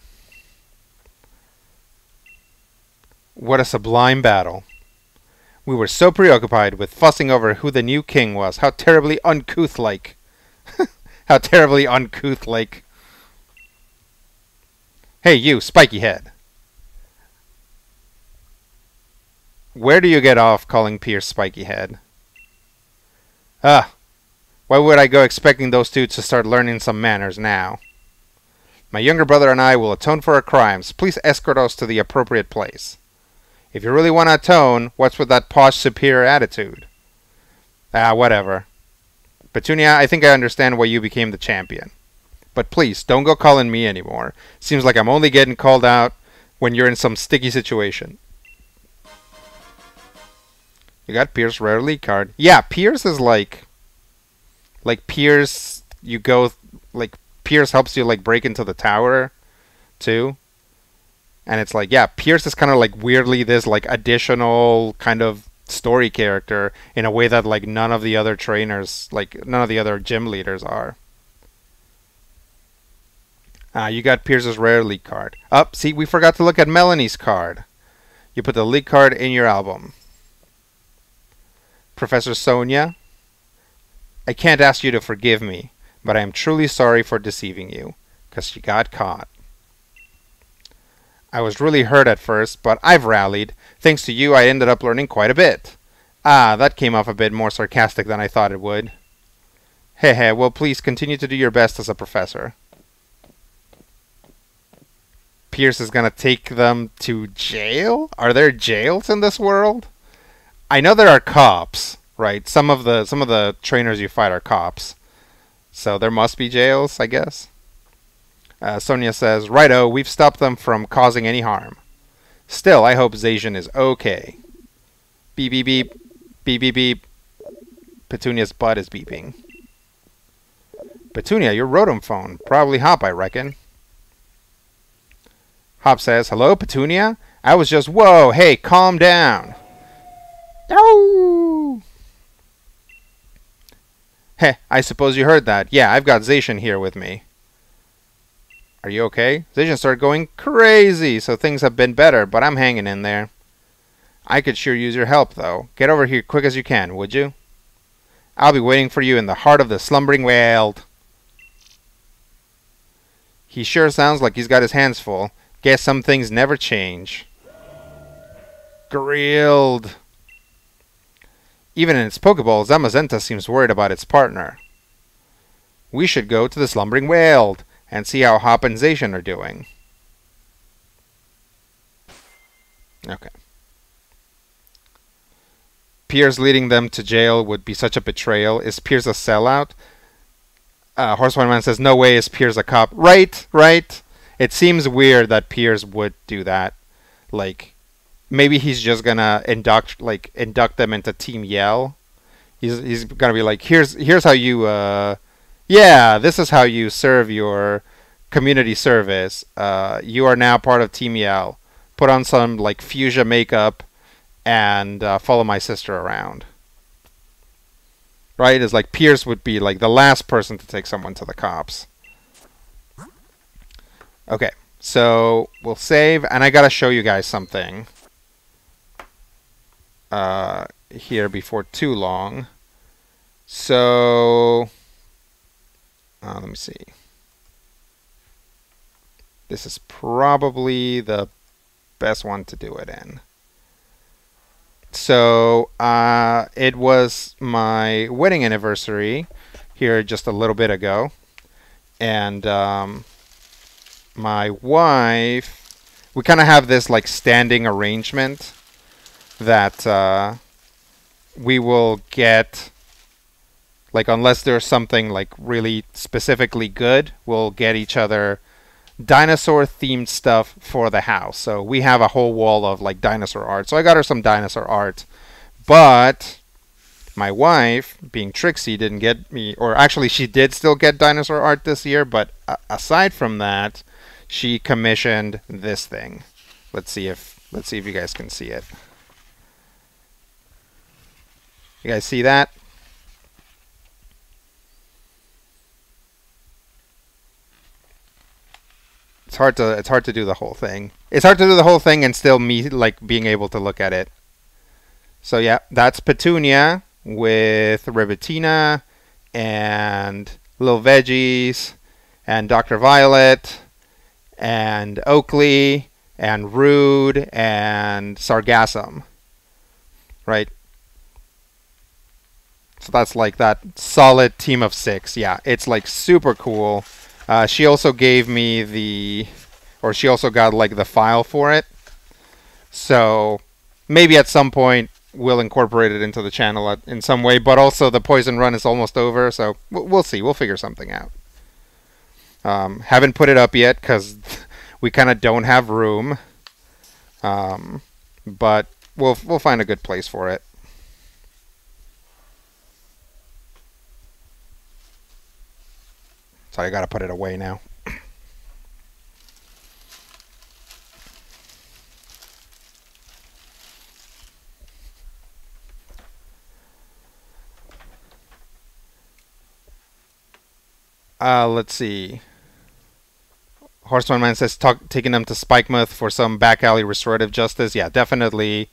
what a sublime battle! We were so preoccupied with fussing over who the new king was. How terribly uncouth-like. How terribly uncouth-like. Hey, you, spiky head." Where do you get off calling Piers Spiky Head? Ah, why would I go expecting those two to start learning some manners now? My younger brother and I will atone for our crimes. Please escort us to the appropriate place. If you really want to atone, what's with that posh superior attitude? Ah, whatever. Petunia, I think I understand why you became the champion. But please, don't go calling me anymore. Seems like I'm only getting called out when you're in some sticky situation. You got Piers rare league card. Yeah, Piers is like like Piers you go like Piers helps you like break into the tower too. And it's like, yeah, Piers is kind of like weirdly this like additional kind of story character in a way that like none of the other trainers, like none of the other gym leaders are. Ah, you got Piers's rare league card. Up, oh, see, we forgot to look at Melony's card. You put the league card in your album. Professor Sonia, I can't ask you to forgive me, but I am truly sorry for deceiving you, because you got caught. I was really hurt at first, but I've rallied. Thanks to you, I ended up learning quite a bit. Ah, that came off a bit more sarcastic than I thought it would. Heh well please continue to do your best as a professor. Piers is gonna take them to jail? Are there jails in this world? I know there are cops, right? Some of the some of the trainers you fight are cops. So there must be jails, I guess. Uh, Sonia says, Righto, we've stopped them from causing any harm. Still, I hope Zacian is okay. Beep beep beep. Beep beep beep. Petunia's butt is beeping. Petunia, your Rotom phone. Probably Hop, I reckon. Hop says, Hello, Petunia? I was just, whoa, hey, calm down. Oh! Heh, I suppose you heard that. Yeah, I've got Zacian here with me. Are you okay? Zacian started going crazy, so things have been better, but I'm hanging in there. I could sure use your help, though. Get over here quick as you can, would you? I'll be waiting for you in the heart of the slumbering world. He sure sounds like he's got his hands full. Guess some things never change. Grilled. Even in its Pokeball, Zamazenta seems worried about its partner. We should go to the Slumbering World and see how Hop and Zacian are doing. Okay. Piers leading them to jail would be such a betrayal. Is Piers a sellout? Uh, Horsefly Man says, no way is Piers a cop. Right, right. It seems weird that Piers would do that. Like, maybe he's just gonna induct like induct them into Team Yell. He's he's gonna be like, here's here's how you uh, yeah, this is how you serve your community service. Uh, you are now part of Team Yell. Put on some like fuchsia makeup and uh, follow my sister around. Right? It's like Piers would be like the last person to take someone to the cops. Okay, so we'll save, and I gotta show you guys something uh, here before too long. So, uh, let me see. This is probably the best one to do it in. So, uh, it was my wedding anniversary here just a little bit ago. And um, my wife, we kind of have this like standing arrangement that uh, we will get like unless there's something like really specifically good, we'll get each other dinosaur themed stuff for the house. So we have a whole wall of like dinosaur art. So I got her some dinosaur art. But my wife, being Trixie, didn't get me or actually she did still get dinosaur art this year, but aside from that, she commissioned this thing. Let's see if let's see if you guys can see it. You guys see that? It's hard to it's hard to do the whole thing. It's hard to do the whole thing and still me like being able to look at it. So yeah, that's Petunia with Rivatina and Little Veggies and Dr. Violet and Oakley and Rude and Sargassum. Right? So that's like that solid team of six. Yeah, it's like super cool. Uh, she also gave me the, or she also got like the file for it. So maybe at some point we'll incorporate it into the channel in some way. But also, the poison run is almost over, so we'll, we'll see. We'll figure something out. Um, haven't put it up yet because we kind of don't have room. Um, but we'll we'll find a good place for it. So I gotta put it away now. Uh, let's see. Horseman Man says talk, taking them to Spikemuth for some back alley restorative justice. Yeah, definitely.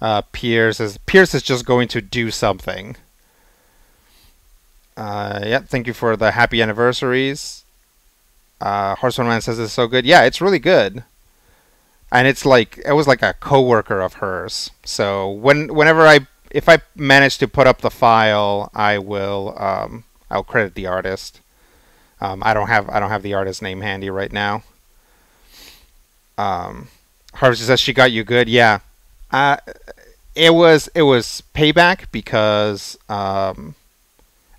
Uh, Piers is Piers is just going to do something. Uh, yeah, thank you for the happy anniversaries. Uh, Horseman Man says it's so good. Yeah, it's really good. And it's like it was like a coworker of hers. So when whenever I if I manage to put up the file, I will um, I'll credit the artist. Um, I don't have I don't have the artist name handy right now. Um, Harvey says she got you good. Yeah, uh, it was it was payback because um,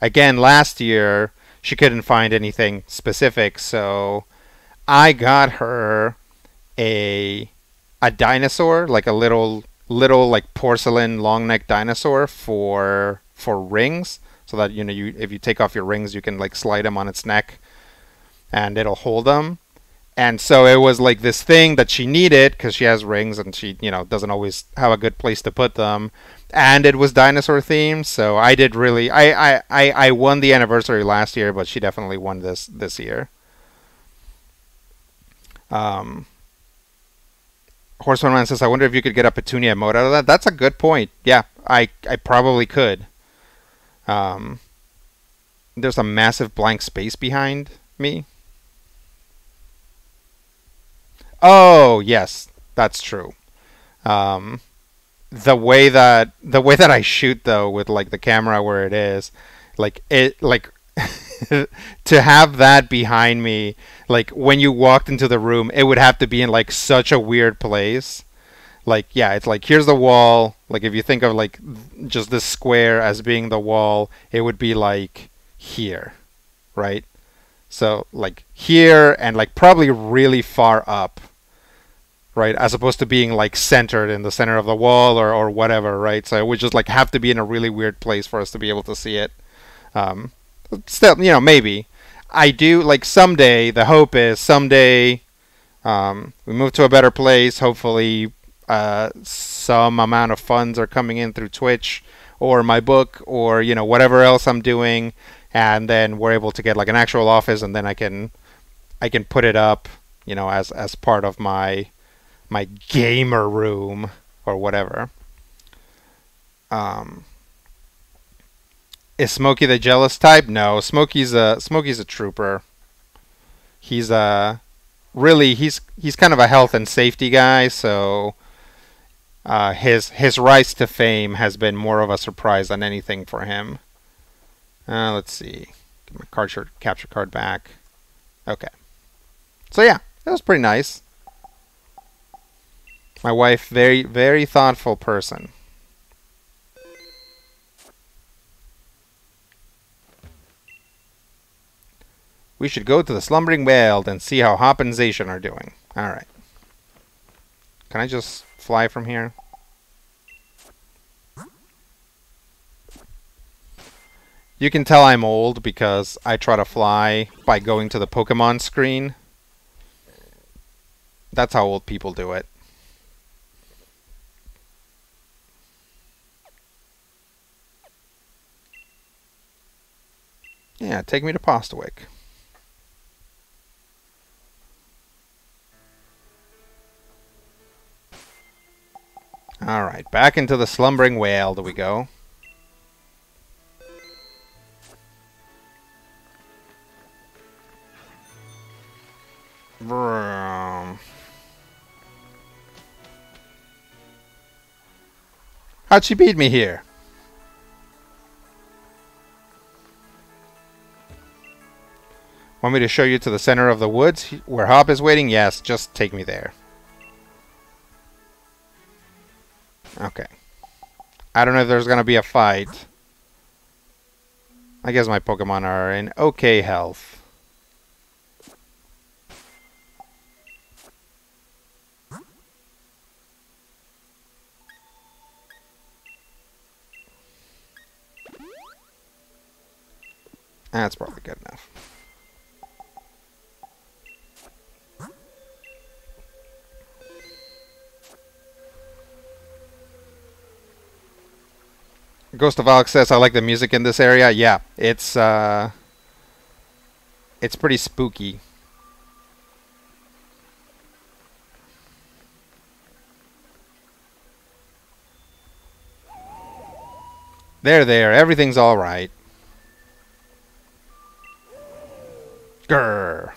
again last year she couldn't find anything specific, so I got her a a dinosaur like a little little like porcelain long neck dinosaur for for rings so that you know you if you take off your rings you can like slide them on its neck and it'll hold them and so it was like this thing that she needed because she has rings and she you know doesn't always have a good place to put them and it was dinosaur themed so i did really i i i, I won the anniversary last year but she definitely won this this year um Horseman Man says, I wonder if you could get a Petunia mode out of that. That's a good point. Yeah, I, I probably could. Um, there's a massive blank space behind me. Oh, yes, that's true. Um, the way that the way that I shoot though with like the camera where it is, like it like to have that behind me like when you walked into the room it would have to be in like such a weird place. Like yeah it's like here's the wall. Like if you think of like just this square as being the wall it would be like here right? So like here and like probably really far up right as opposed to being like centered in the center of the wall or, or whatever right so it would just like have to be in a really weird place for us to be able to see it um, still, you know, maybe. I do like someday. The hope is someday um, we move to a better place. Hopefully, uh, some amount of funds are coming in through Twitch or my book or you know whatever else I'm doing, and then we're able to get like an actual office, and then I can I can put it up, you know, as as part of my my gamer room or whatever. Um, is Smokey the jealous type? No, Smokey's a Smokey's a trooper. He's a really he's he's kind of a health and safety guy, so uh, his his rise to fame has been more of a surprise than anything for him. Uh, let's see, get my card capture card back. Okay, so yeah, that was pretty nice. My wife, very very thoughtful person. We should go to the Slumbering Weald and see how Hop and Zacian are doing. Alright. Can I just fly from here? You can tell I'm old because I try to fly by going to the Pokemon screen. That's how old people do it. Yeah, take me to Postwick. Alright, back into the Slumbering Weald do we go. How'd she beat me here? Want me to show you to the center of the woods where Hop is waiting? Yes, just take me there. Okay. I don't know if there's gonna be a fight. I guess my Pokemon are in okay health. That's probably good enough. Ghost of Alex says, I like the music in this area. Yeah, it's, uh, it's pretty spooky. There, there, everything's alright. Grr.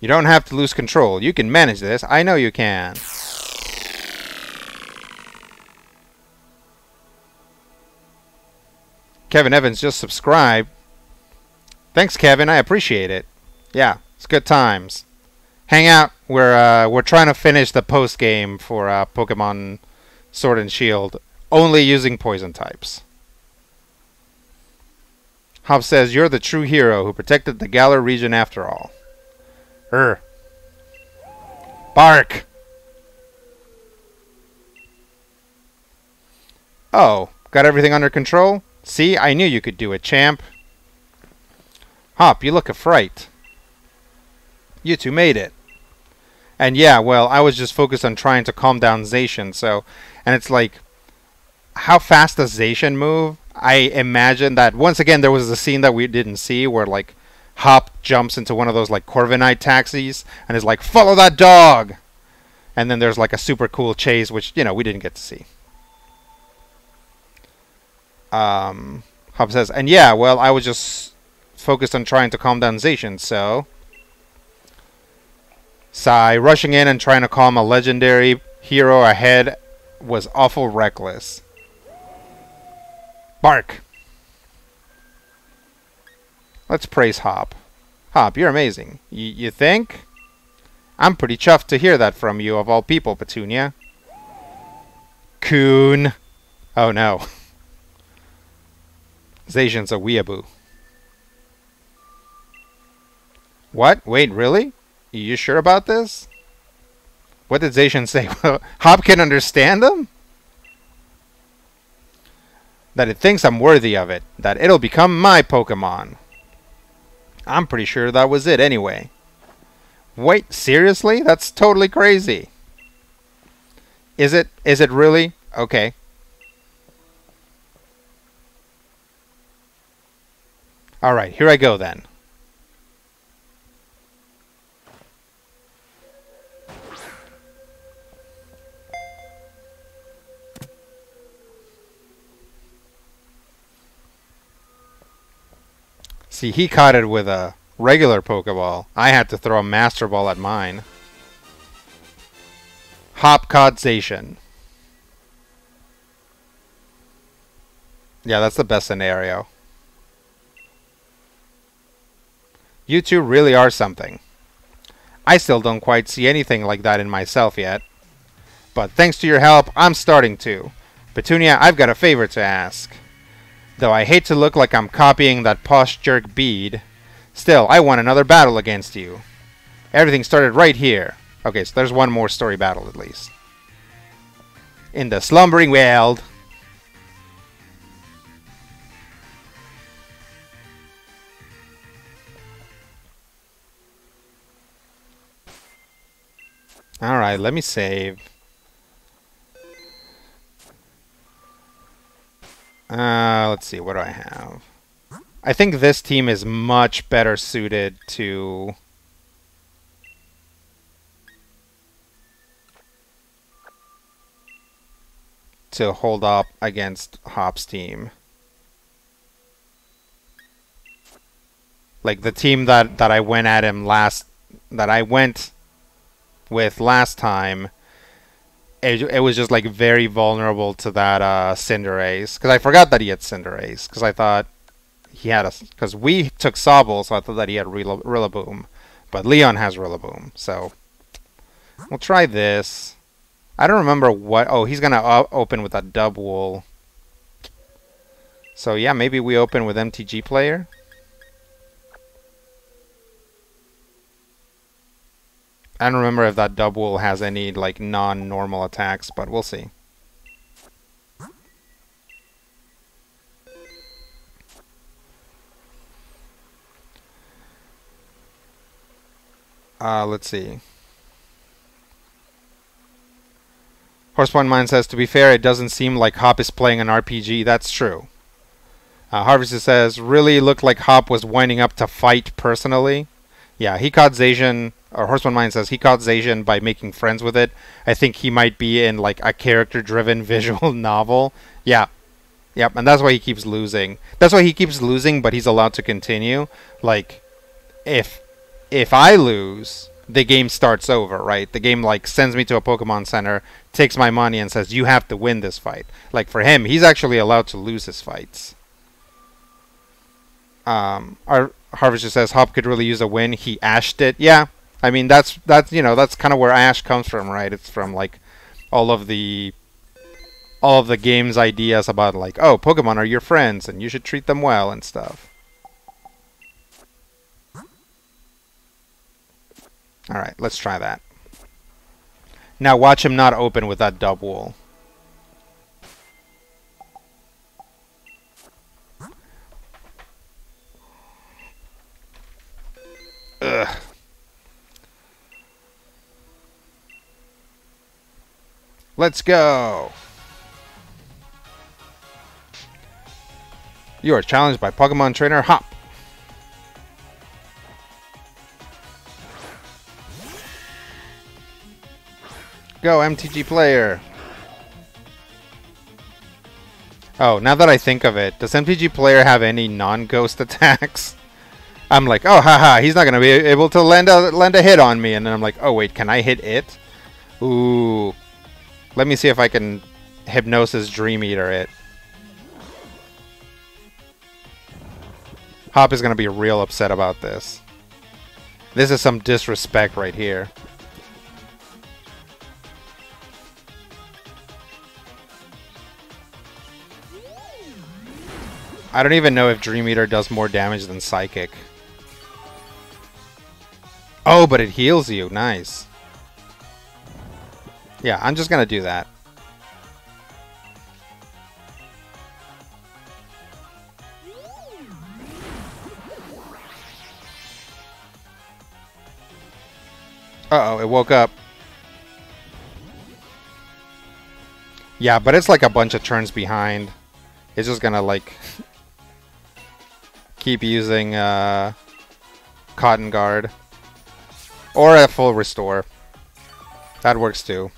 You don't have to lose control. You can manage this. I know you can. Kevin Evans just subscribed. Thanks, Kevin. I appreciate it. Yeah, it's good times. Hang out. We're uh, we're trying to finish the post game for uh, Pokemon Sword and Shield, only using poison types. Hop says, You're the true hero who protected the Galar region after all. Er. Bark! Oh, got everything under control? See, I knew you could do it, champ. Hop, you look a fright. You two made it. And yeah, well, I was just focused on trying to calm down Zacian, so... And it's like... How fast does Zacian move? I imagine that once again there was a scene that we didn't see where like Hop jumps into one of those like Corviknight taxis and is like, "Follow that dog," and then there's like a super cool chase which you know we didn't get to see. Um, Hop says, and yeah, well, I was just focused on trying to calm down Zacian, so. Sigh, rushing in and trying to calm a legendary hero ahead was awful reckless. Bark. Let's praise Hop. Hop, you're amazing. Y you think? I'm pretty chuffed to hear that from you, of all people, Petunia. Coon. Oh no. Zacian's a weeaboo. What? Wait, really? You sure about this? What did Zacian say? Hop can understand them? that it thinks I'm worthy of it, that it'll become my Pokemon. I'm pretty sure that was it anyway. Wait, seriously? That's totally crazy. Is it? Is it really? Okay. Alright, here I go then. See, he caught it with a regular Pokeball. I had to throw a Master Ball at mine. Hop Zacian. Yeah, that's the best scenario. You two really are something. I still don't quite see anything like that in myself yet. But thanks to your help, I'm starting to. Petunia, I've got a favor to ask. Though I hate to look like I'm copying that posh jerk Bede, still, I won another battle against you. Everything started right here. Okay, so there's one more story battle at least. In the Slumbering Weald. Alright, let me save. Uh, let's see, what do I have? I think this team is much better suited to... to hold up against Hop's team. Like the team that, that I went at him last... that I went with last time it, it was just like very vulnerable to that uh, Cinderace because I forgot that he had Cinderace because I thought he had a because we took Sobble so I thought that he had Rilla, Rillaboom, but Leon has Rillaboom so we'll try this. I don't remember what. Oh, he's gonna uh, open with a Dubwool. So yeah, maybe we open with MTG player. I don't remember if that Dubwool has any like non-normal attacks, but we'll see. Uh, let's see. Horsepoint Mine says, to be fair, it doesn't seem like Hop is playing an RPG. That's true. Uh, Harvester says, really looked like Hop was winding up to fight personally. Yeah, he caught Zacian, or Horseman Mind says, he caught Zacian by making friends with it. I think he might be in like a character-driven visual novel. Yeah. Yep, and that's why he keeps losing. That's why he keeps losing, but he's allowed to continue. Like, if if I lose, the game starts over, right? The game like sends me to a Pokemon Center, takes my money, and says you have to win this fight. Like for him, he's actually allowed to lose his fights. Um, our Harvester says Hop could really use a win. He ashed it. Yeah, I mean that's that's you know that's kind of where Ash comes from, right? It's from like all of the all of the game's ideas about like oh Pokemon are your friends and you should treat them well and stuff. Alright, let's try that. Now watch him not open with that Dubwool. Ugh. Let's go! You are challenged by Pokemon Trainer Hop. Go, MTG player! Oh, now that I think of it, does MTG player have any non-ghost attacks? I'm like, oh, haha, he's not going to be able to land a, land a hit on me. And then I'm like, oh, wait, can I hit it? Ooh. Let me see if I can Hypnosis Dream Eater it. Hop is going to be real upset about this. This is some disrespect right here. I don't even know if Dream Eater does more damage than Psychic. Oh, but it heals you. Nice. Yeah, I'm just going to do that. Uh-oh, it woke up. Yeah, but it's like a bunch of turns behind. It's just gonna, like, keep using uh, Cotton Guard. Or a full restore. That works too.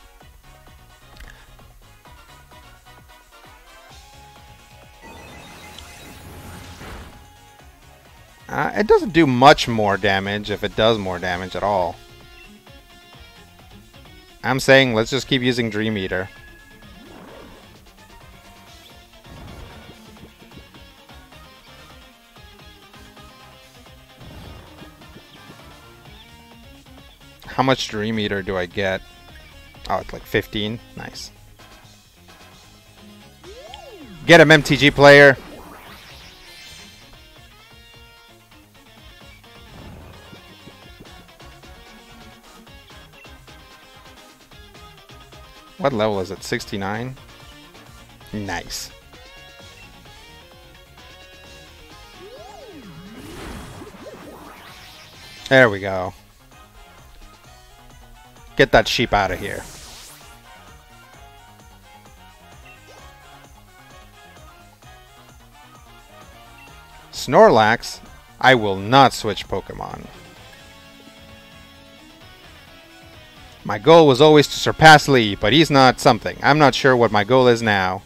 Uh, it doesn't do much more damage if it does more damage at all. I'm saying let's just keep using Dream Eater. How much Dream Eater do I get? Oh, it's like 15. Nice. Get him, MTG player. What level is it? 69? Nice. There we go. Get that sheep out of here. Snorlax, I will not switch Pokemon. My goal was always to surpass Lee, but he's not something. I'm not sure what my goal is now.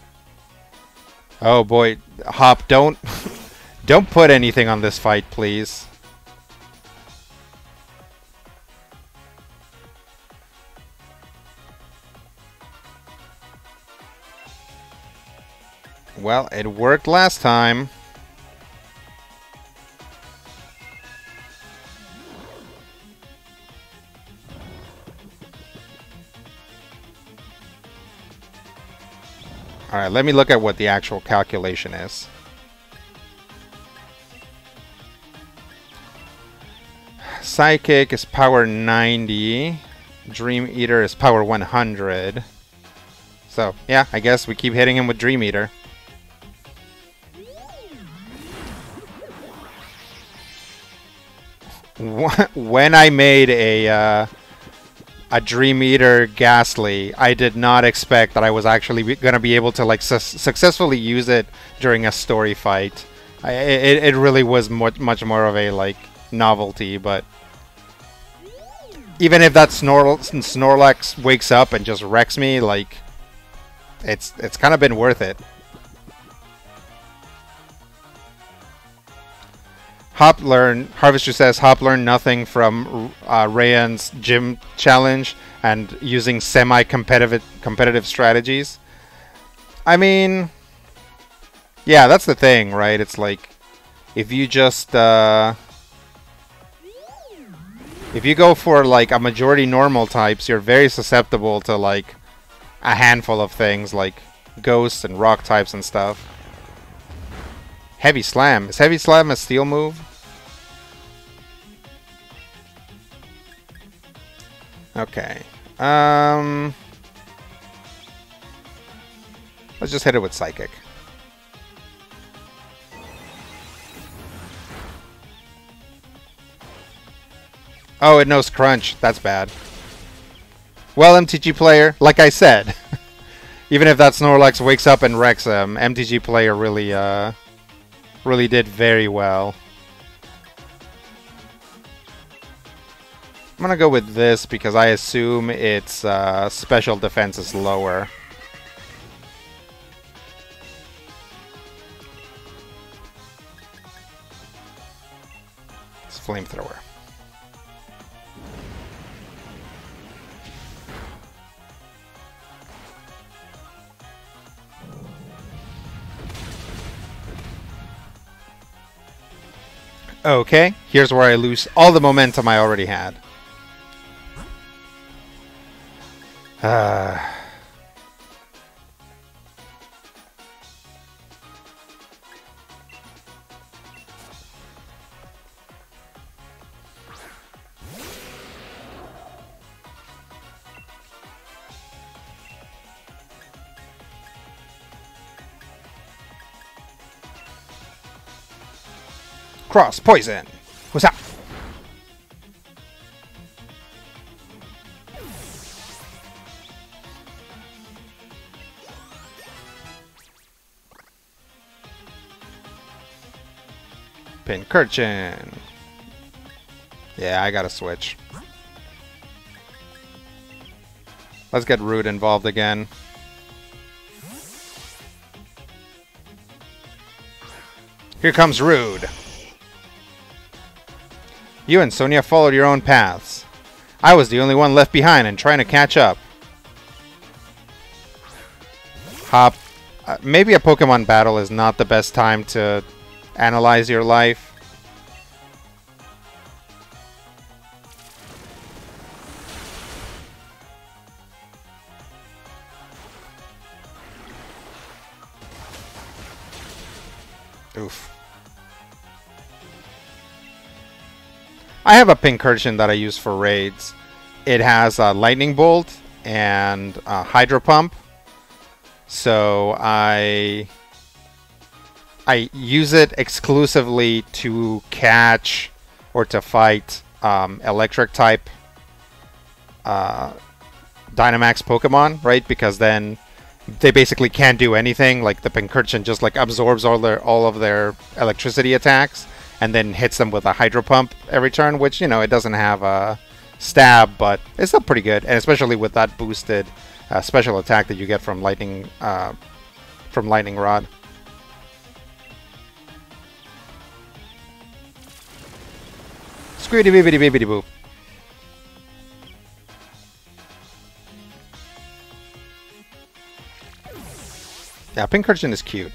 Oh boy, Hop, don't... don't put anything on this fight, please. Well, it worked last time. Alright, let me look at what the actual calculation is. Psychic is power 90. Dream Eater is power 100. So, yeah, I guess we keep hitting him with Dream Eater. When I made a uh, a Dream Eater Gastly, I did not expect that I was actually going to be able to like su successfully use it during a story fight. I, it, it really was much, much more of a like novelty, but even if that Snor Snorlax wakes up and just wrecks me, like it's it's kind of been worth it. Hop learn Harvester says Hop learned nothing from uh, Raihan's gym challenge and using semi-competitive competitive strategies. I mean, yeah, that's the thing, right? It's like if you just uh, if you go for like a majority normal types, you're very susceptible to like a handful of things like ghosts and rock types and stuff. Heavy Slam. Is Heavy Slam a steel move? Okay. Um, let's just hit it with Psychic. Oh, it knows Crunch. That's bad. Well, MTG player, like I said, even if that Snorlax wakes up and wrecks him, MTG player really, uh, really did very well. I'm gonna go with this because I assume its uh, special defense is lower. It's flamethrower. Okay, here's where I lose all the momentum I already had. Uh, cross poison. What's up? Pincurchin. Yeah, I gotta switch. Let's get Rude involved again. Here comes Rude. You and Sonia followed your own paths. I was the only one left behind and trying to catch up. Hop. Uh, maybe a Pokemon battle is not the best time to analyze your life. Oof. I have a Pincurchin that I use for raids. It has a Lightning Bolt and a Hydro Pump. So I I use it exclusively to catch or to fight um, electric type uh, Dynamax Pokemon, right? Because then they basically can't do anything. Like the Pincurchin just like absorbs all their all of their electricity attacks and then hits them with a Hydro Pump every turn, which you know it doesn't have a stab, but it's still pretty good, and especially with that boosted uh, special attack that you get from Lightning uh, from Lightning Rod. Squiddy bibbidi bibbidi boo. Yeah, Pincurchin is cute.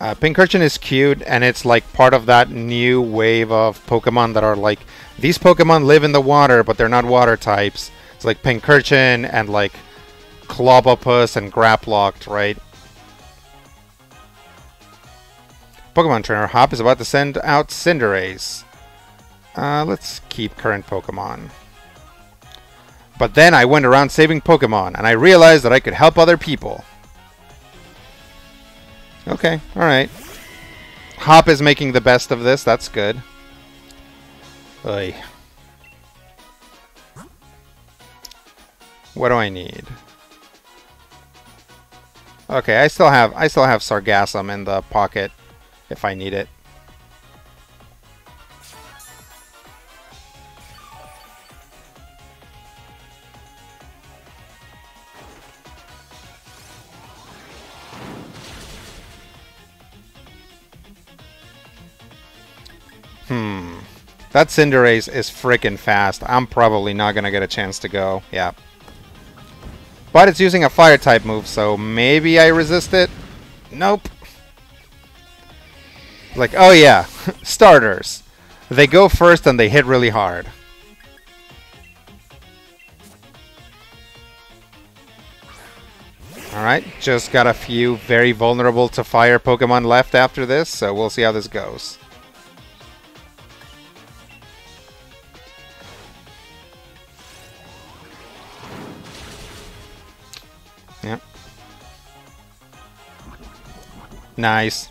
Uh, Pincurchin is cute, and it's like part of that new wave of Pokemon that are like these Pokemon live in the water, but they're not water types. It's like Pincurchin and like Clobopus and Grapploct, right? Pokemon Trainer Hop is about to send out Cinderace. Uh, let's keep current Pokemon. But then I went around saving Pokemon, and I realized that I could help other people. Okay, alright. Hop is making the best of this, that's good. Oy. What do I need? Okay, I still have I still have Sargassum in the pocket if I need it. Hmm. That Cinderace is freaking fast. I'm probably not going to get a chance to go. Yeah. But it's using a fire type move, so maybe I resist it? Nope. Like, oh yeah, starters. They go first and they hit really hard. Alright, just got a few very vulnerable to fire Pokemon left after this, so we'll see how this goes. Nice.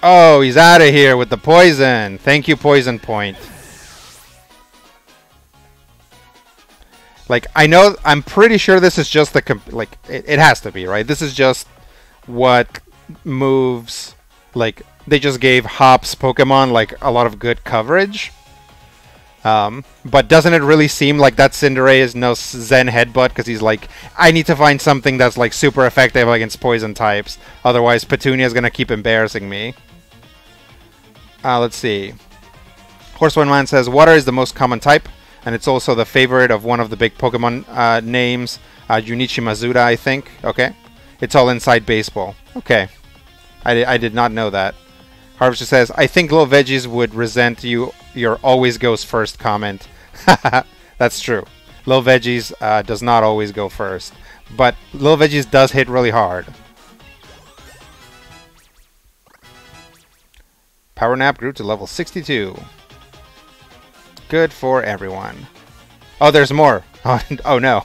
Oh, he's out of here with the poison. Thank you, Poison Point. Like, I know, I'm pretty sure this is just the, comp like, it, it has to be, right? This is just what moves, like, they just gave Hop's Pokemon, like, a lot of good coverage. Um, but doesn't it really seem like that Cinderace is no Zen Headbutt? Because he's like, I need to find something that's, like, super effective against poison types. Otherwise, Petunia is going to keep embarrassing me. Uh, let's see. Horseman Man says, Water is the most common type and it's also the favorite of one of the big Pokemon uh, names, uh, Junichi Masuda, I think. Okay. It's all inside baseball. Okay. I, di I did not know that. Harvester says, I think Little Veggies would resent you your always goes first comment. That's true. Low Veggies uh, does not always go first. But Low Veggies does hit really hard. Power Nap grew to level 62. Good for everyone. Oh, there's more. Oh, no.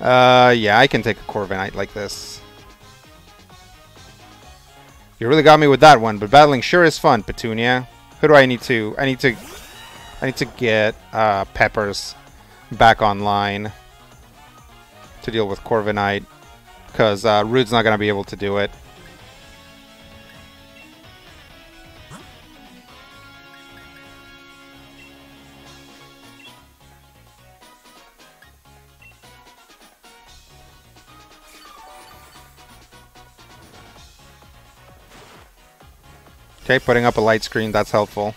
Uh, yeah, I can take a Corviknight like this. You really got me with that one, but battling sure is fun, Petunia. Who do I need to... I need to... I need to get uh, Peppers back online to deal with Corviknight. Because uh, Rude's not going to be able to do it. Okay, putting up a light screen, that's helpful.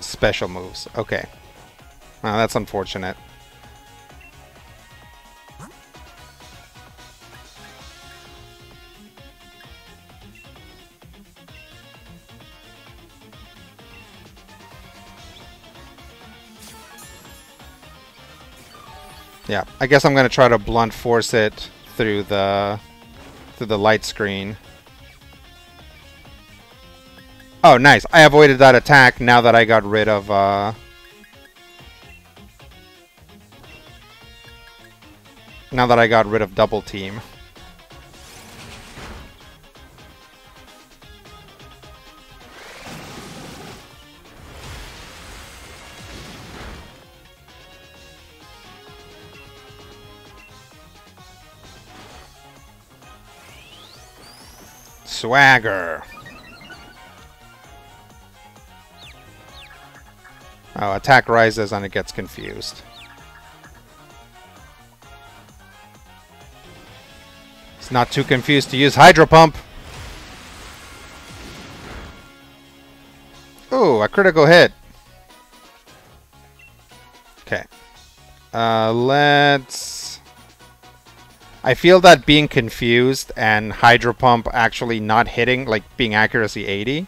Special moves, okay. Well, that's unfortunate. Yeah, I guess I'm to try to blunt force it through the through the light screen. Oh, nice. I avoided that attack now that I got rid of, uh... Now that I got rid of double team. Swagger. Oh, attack rises and it gets confused. It's not too confused to use Hydro Pump. Ooh, a critical hit. Okay. Uh, let's... I feel that being confused and Hydro Pump actually not hitting, like being accuracy 80,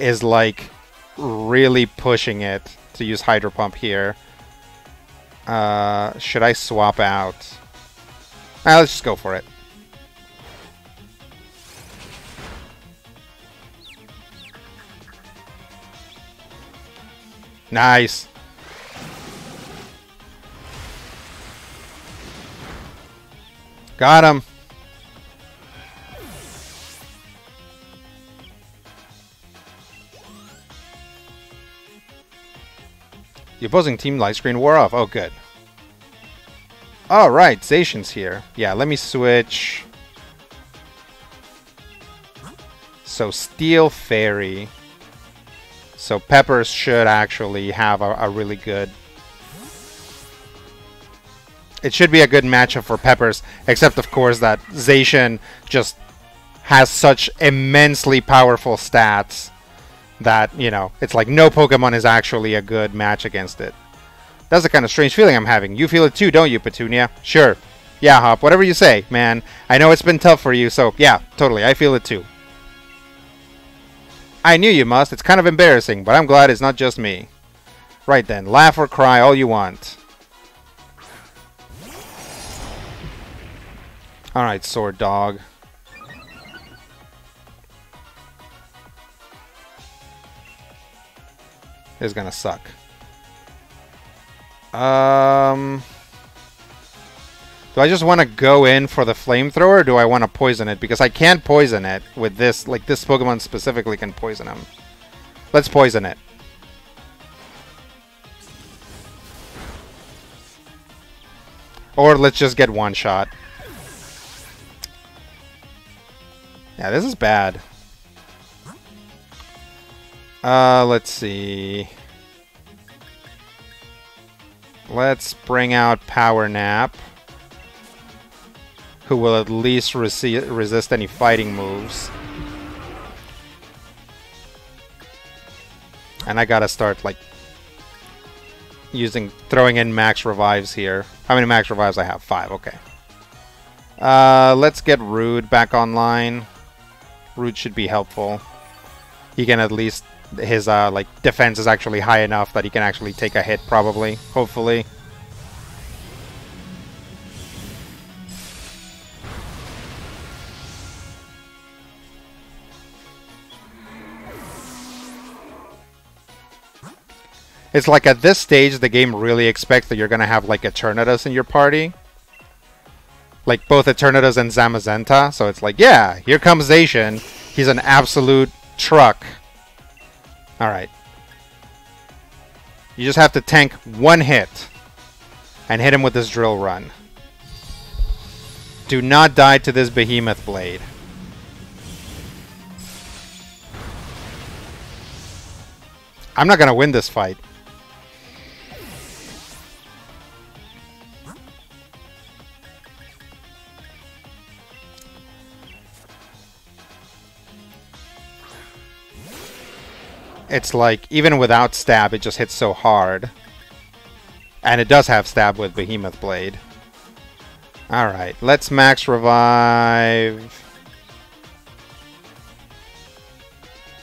is like really pushing it to use Hydro Pump here. Uh, should I swap out? Ah, let's just go for it. Nice. Got him. The opposing team light screen wore off. Oh, good. Alright, Zacian's here. Yeah, let me switch. So, Steel Fairy. So, Peppers should actually have a, a really good... It should be a good matchup for Peppers, except, of course, that Zacian just has such immensely powerful stats that, you know, it's like no Pokemon is actually a good match against it. That's the kind of strange feeling I'm having. You feel it too, don't you, Petunia? Sure. Yeah, Hop, whatever you say, man. I know it's been tough for you, so yeah, totally, I feel it too. I knew you must. It's kind of embarrassing, but I'm glad it's not just me. Right then, laugh or cry all you want. Alright, Sword Dog. Is gonna suck. Um, do I just want to go in for the flamethrower, or do I want to poison it? Because I can't poison it with this. Like, this Pokemon specifically can poison him. Let's poison it. Or let's just get one shot. Yeah, this is bad. Uh, let's see. Let's bring out Power Nap. Who will at least resi resist any fighting moves. And I gotta start, like, using, throwing in max revives here. How many max revives I have? Five, okay. Uh, let's get Rude back online. Rude should be helpful. He can at least his uh, like defense is actually high enough that he can actually take a hit probably hopefully It's like at this stage the game really expects that you're gonna have like Eternatus in your party. Like both Eternatus and Zamazenta, so it's like, yeah, here comes Zacian. He's an absolute truck. Alright. You just have to tank one hit and hit him with this drill run. Do not die to this behemoth blade. I'm not going to win this fight. It's like, even without stab, it just hits so hard. And it does have stab with Behemoth Blade. Alright, let's max revive.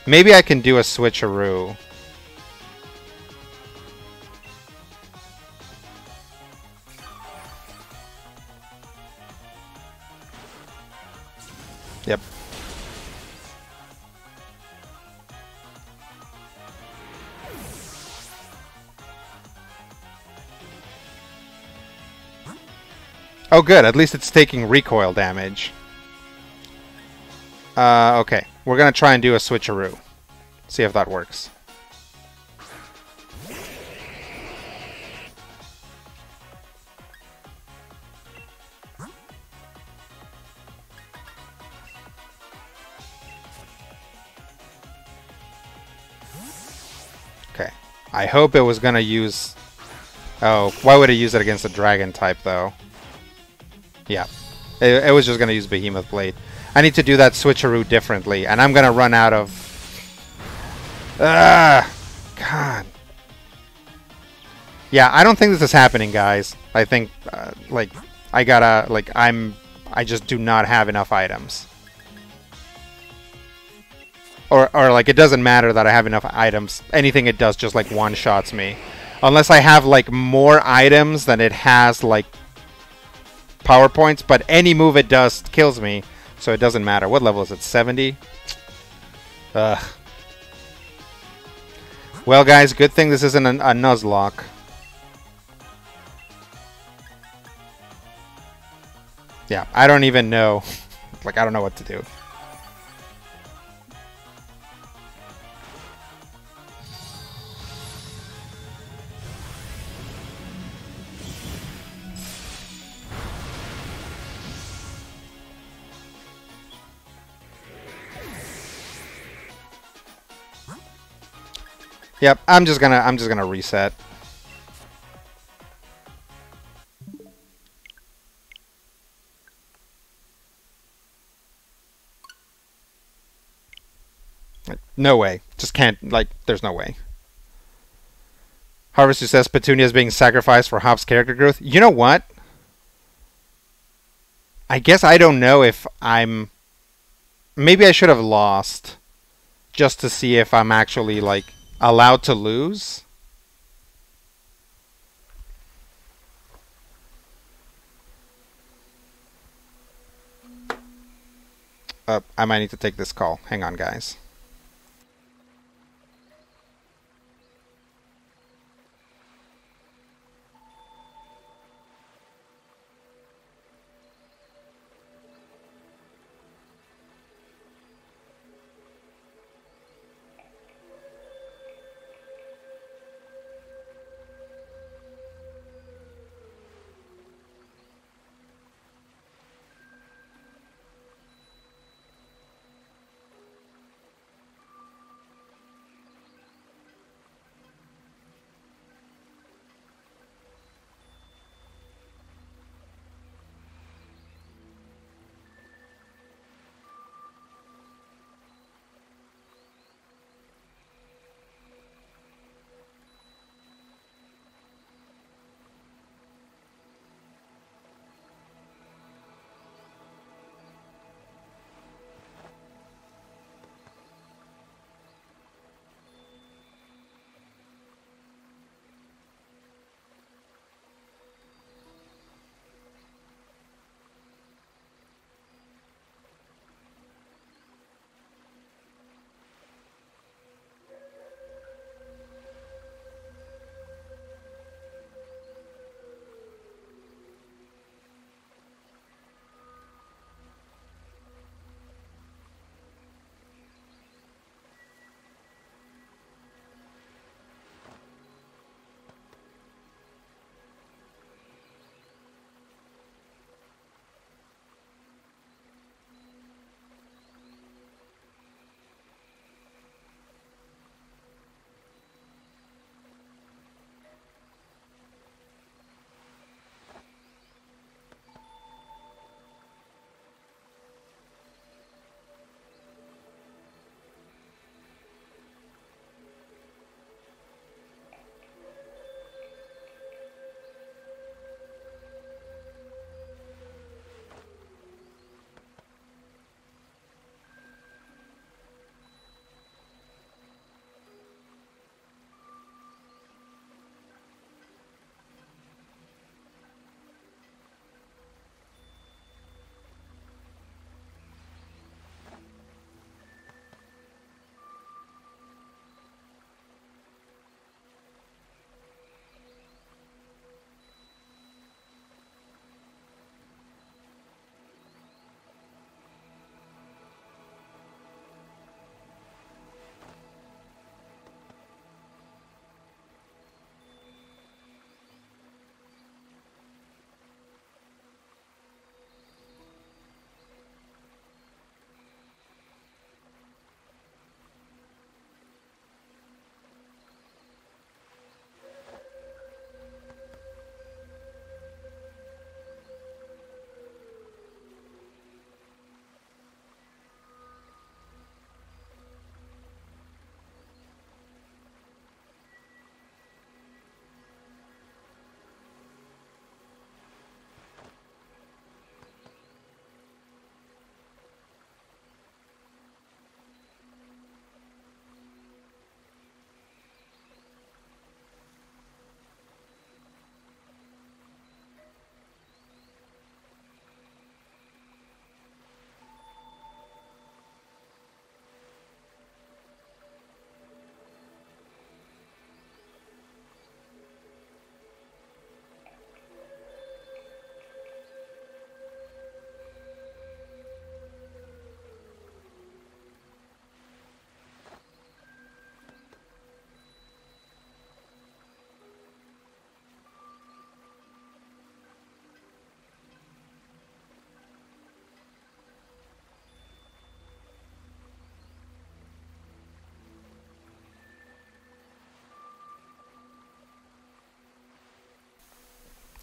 Maybe I can do a switcheroo. Oh good, at least it's taking recoil damage. Uh, okay, we're gonna try and do a switcheroo. See if that works. Okay, I hope it was gonna use... Oh, why would it use it against a dragon type though? Yeah. It, it was just going to use Behemoth Blade. I need to do that switcheroo differently, and I'm going to run out of... Ah! God. Yeah, I don't think this is happening, guys. I think, uh, like, I gotta, like, I'm, I just do not have enough items. Or, or like, it doesn't matter that I have enough items. Anything it does just, like, one-shots me. Unless I have, like, more items than it has, like, power points. But any move it does kills me, so it doesn't matter. What level is it? 70? Ugh. Well, guys, good thing this isn't a, a Nuzlocke. Yeah, I don't even know. like, I don't know what to do. Yep, I'm just gonna I'm just gonna reset. No way. Just can't like there's no way. Harvester says Petunia is being sacrificed for Hop's character growth. You know what? I guess I don't know if I'm maybe I should have lost just to see if I'm actually like allowed to lose? Uh, I might need to take this call. Hang on, guys.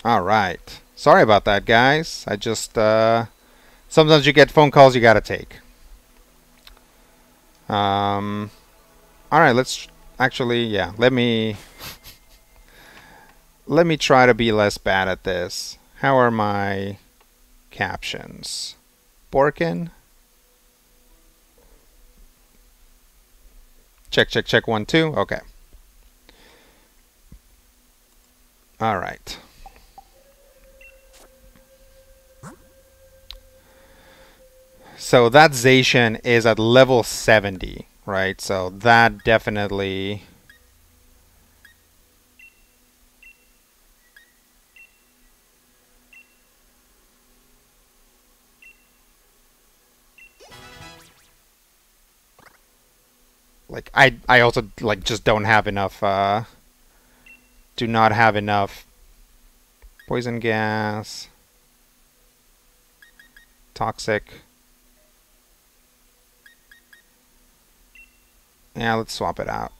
All right. Sorry about that, guys. I just uh, sometimes you get phone calls you gotta take. Um. All right. Let's actually, yeah. Let me let me try to be less bad at this. How are my captions? Borkin. Check, check, check. One, two. Okay. All right. So that Zacian is at level 70, right? So that definitely... Like, I, I also, like, just don't have enough, uh... Do not have enough poison gas, toxic. Yeah, let's swap it out.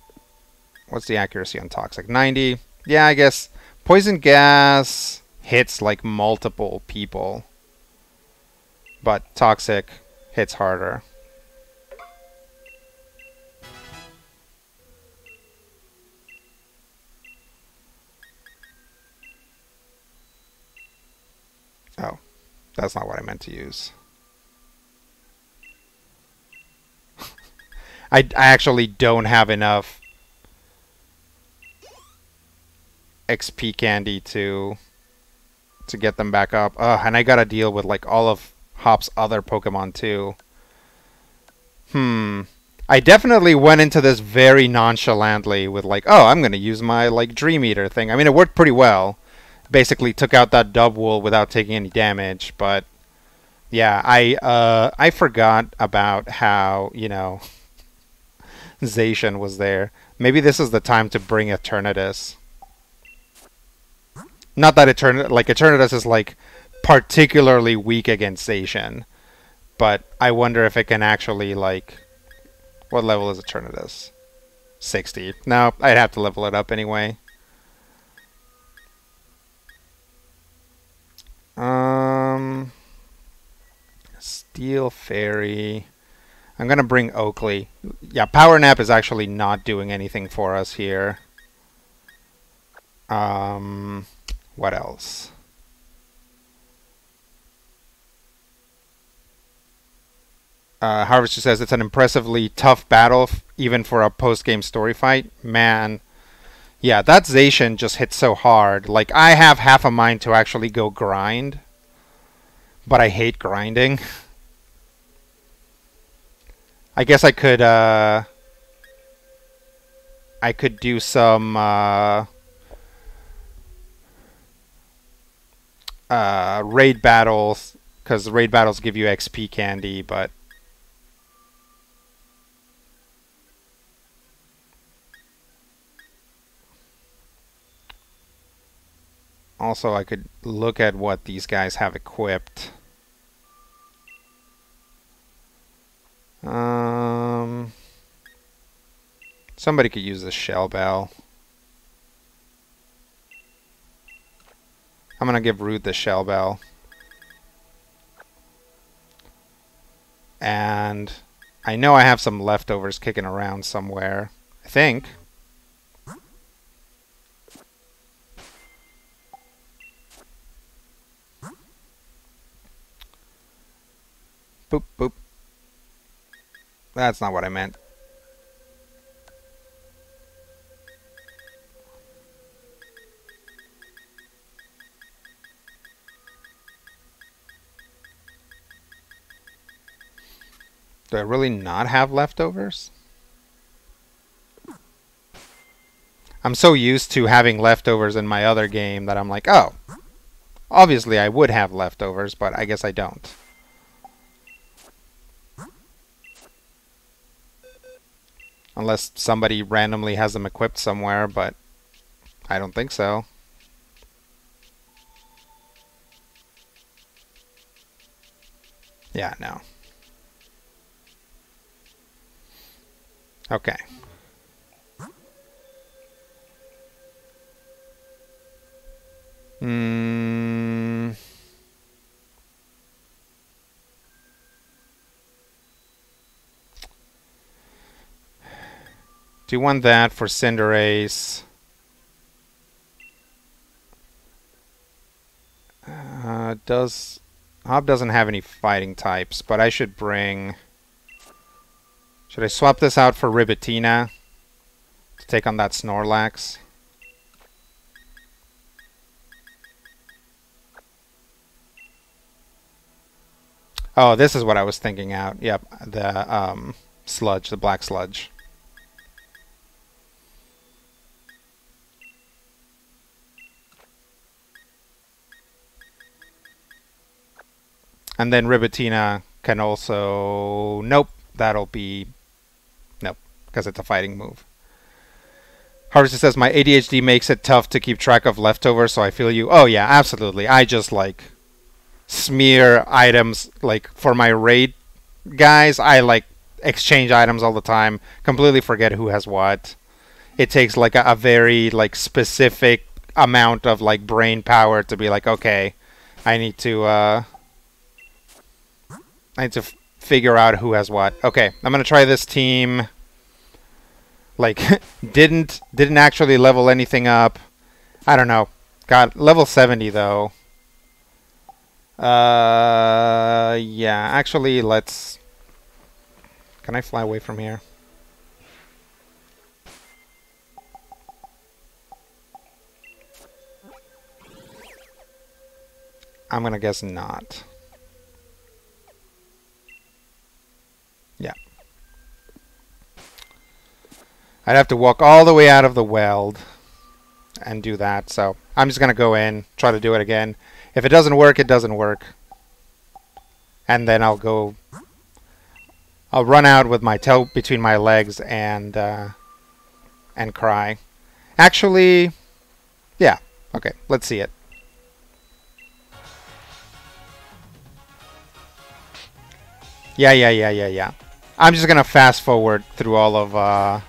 What's the accuracy on toxic? 90. Yeah, I guess poison gas hits like multiple people. But toxic hits harder. Oh, that's not what I meant to use. I, I actually don't have enough XP candy to to get them back up. Ugh, and I gotta deal with like all of Hop's other Pokemon too. Hmm. I definitely went into this very nonchalantly with like, oh, I'm gonna use my like Dream Eater thing. I mean, it worked pretty well. Basically, took out that Dubwool without taking any damage. But yeah, I uh, I forgot about how you know Zacian was there. Maybe this is the time to bring Eternatus. Not that Etern like Eternatus is like particularly weak against Zacian, but I wonder if it can actually like what level is Eternatus? 60. No, I'd have to level it up anyway. Um Steel Fairy. I'm going to bring Oakley. Yeah, Power Nap is actually not doing anything for us here. Um, what else? Uh, Harvester says it's an impressively tough battle, even for a post-game story fight. Man, yeah, that Zacian just hit so hard. Like, I have half a mind to actually go grind, but I hate grinding. I guess I could, uh... I could do some, uh... Uh, raid battles, because raid battles give you XP candy, but... Also, I could look at what these guys have equipped. Um, somebody could use the shell bell. I'm going to give Root the shell bell. And I know I have some leftovers kicking around somewhere. I think. Boop, boop. That's not what I meant. Do I really not have leftovers? I'm so used to having leftovers in my other game that I'm like, oh, obviously I would have leftovers, but I guess I don't. Unless somebody randomly has them equipped somewhere, but I don't think so. Yeah, no. Okay. Hmm. Do you want that for Cinderace? Uh, does Hop doesn't have any fighting types, but I should bring. Should I swap this out for Ribitina to take on that Snorlax? Oh, this is what I was thinking out. Yep, the um, sludge, the black sludge. And then Ribatina can also... Nope, that'll be... Nope, because it's a fighting move. Harvester says, my ADHD makes it tough to keep track of leftovers, so I feel you. Oh yeah, absolutely. I just, like, smear items, like, for my raid guys. I, like, exchange items all the time. Completely forget who has what. It takes, like, a, a very, like, specific amount of, like, brain power to be like, okay, I need to, uh I need to figure out who has what. Okay, I'm gonna try this team. Like, didn't didn't actually level anything up. I don't know. Got level 70 though. Uh, yeah. Actually, let's. Can I fly away from here? I'm gonna guess not. I'd have to walk all the way out of the Weald and do that. So I'm just going to go in, try to do it again. If it doesn't work, it doesn't work. And then I'll go... I'll run out with my tail between my legs and uh, and cry. Actually, yeah. Okay, let's see it. Yeah, yeah, yeah, yeah, yeah. I'm just gonna fast forward through all of uh,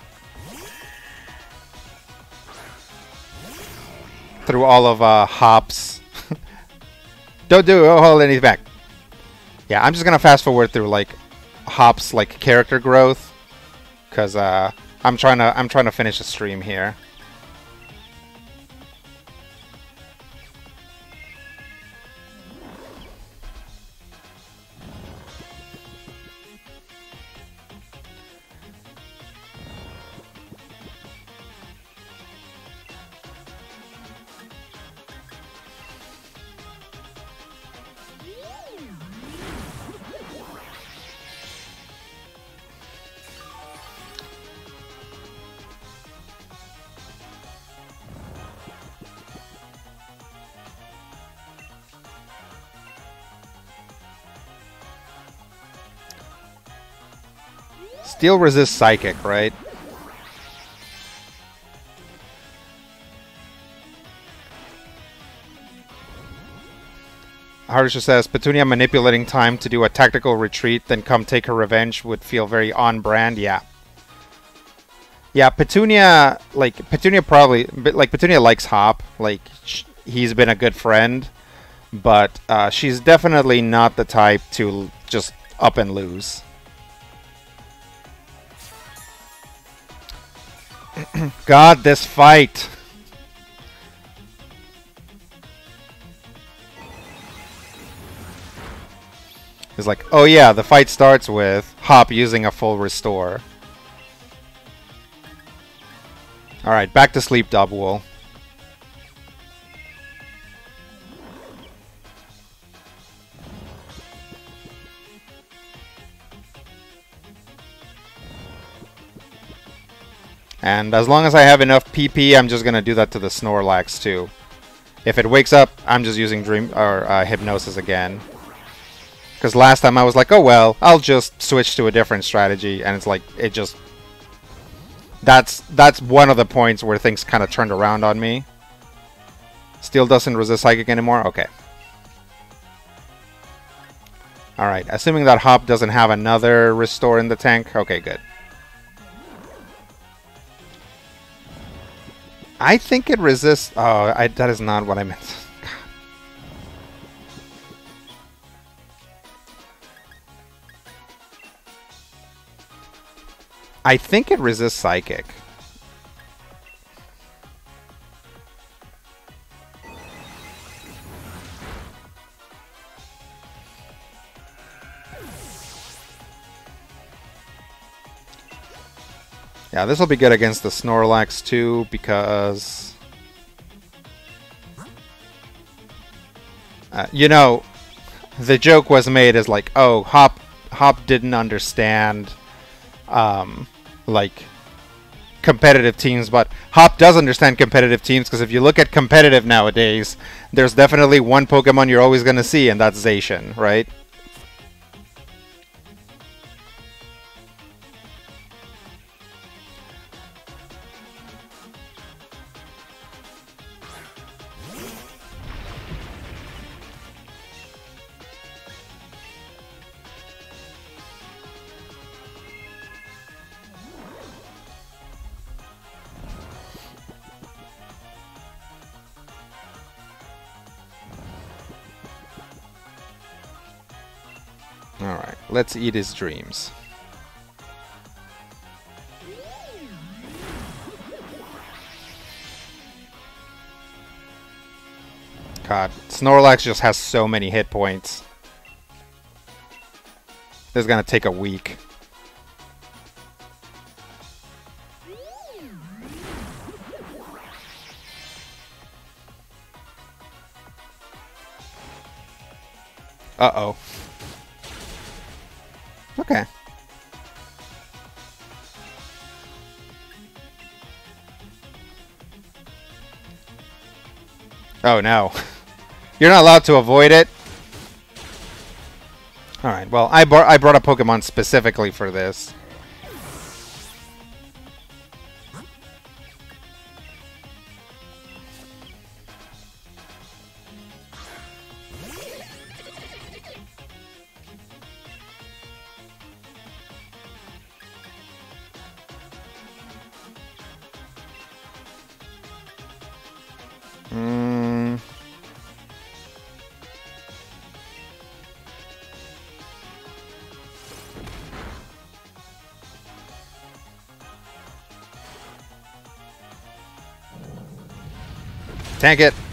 through all of uh, Hop's. Don't do it. Hold anything back. Yeah, I'm just gonna fast forward through like Hop's like character growth, cause uh, I'm trying to I'm trying to finish the stream here. Steel resists Psychic, right? Harsha says, Petunia manipulating time to do a tactical retreat, then come take her revenge would feel very on-brand. Yeah. Yeah, Petunia, like, Petunia probably, like, Petunia likes Hop. Like, he's been a good friend. But uh, she's definitely not the type to just up and lose. God, this fight! It's like, oh yeah, the fight starts with Hop using a full restore. Alright, back to sleep, Dubwool. And as long as I have enough PP, I'm just going to do that to the Snorlax too. If it wakes up, I'm just using Dream or uh, Hypnosis again. Because last time I was like, oh well, I'll just switch to a different strategy, and it's like, it just... That's, that's one of the points where things kind of turned around on me. Steel doesn't resist Psychic anymore? Okay. Alright, assuming that Hop doesn't have another Restore in the tank. Okay, good. I think it resists... Oh, I, that is not what I meant. I think it resists Psychic. Yeah, this will be good against the Snorlax too, because... Uh, you know, the joke was made as like, oh, Hop, Hop didn't understand, um, like, competitive teams, but Hop does understand competitive teams, because if you look at competitive nowadays, there's definitely one Pokemon you're always going to see, and that's Zacian, right? Let's eat his dreams. God, Snorlax just has so many hit points. This is gonna take a week. Uh-oh. Okay. Oh no. You're not allowed to avoid it? Alright, well, I, I brought a Pokemon specifically for this. Tank it.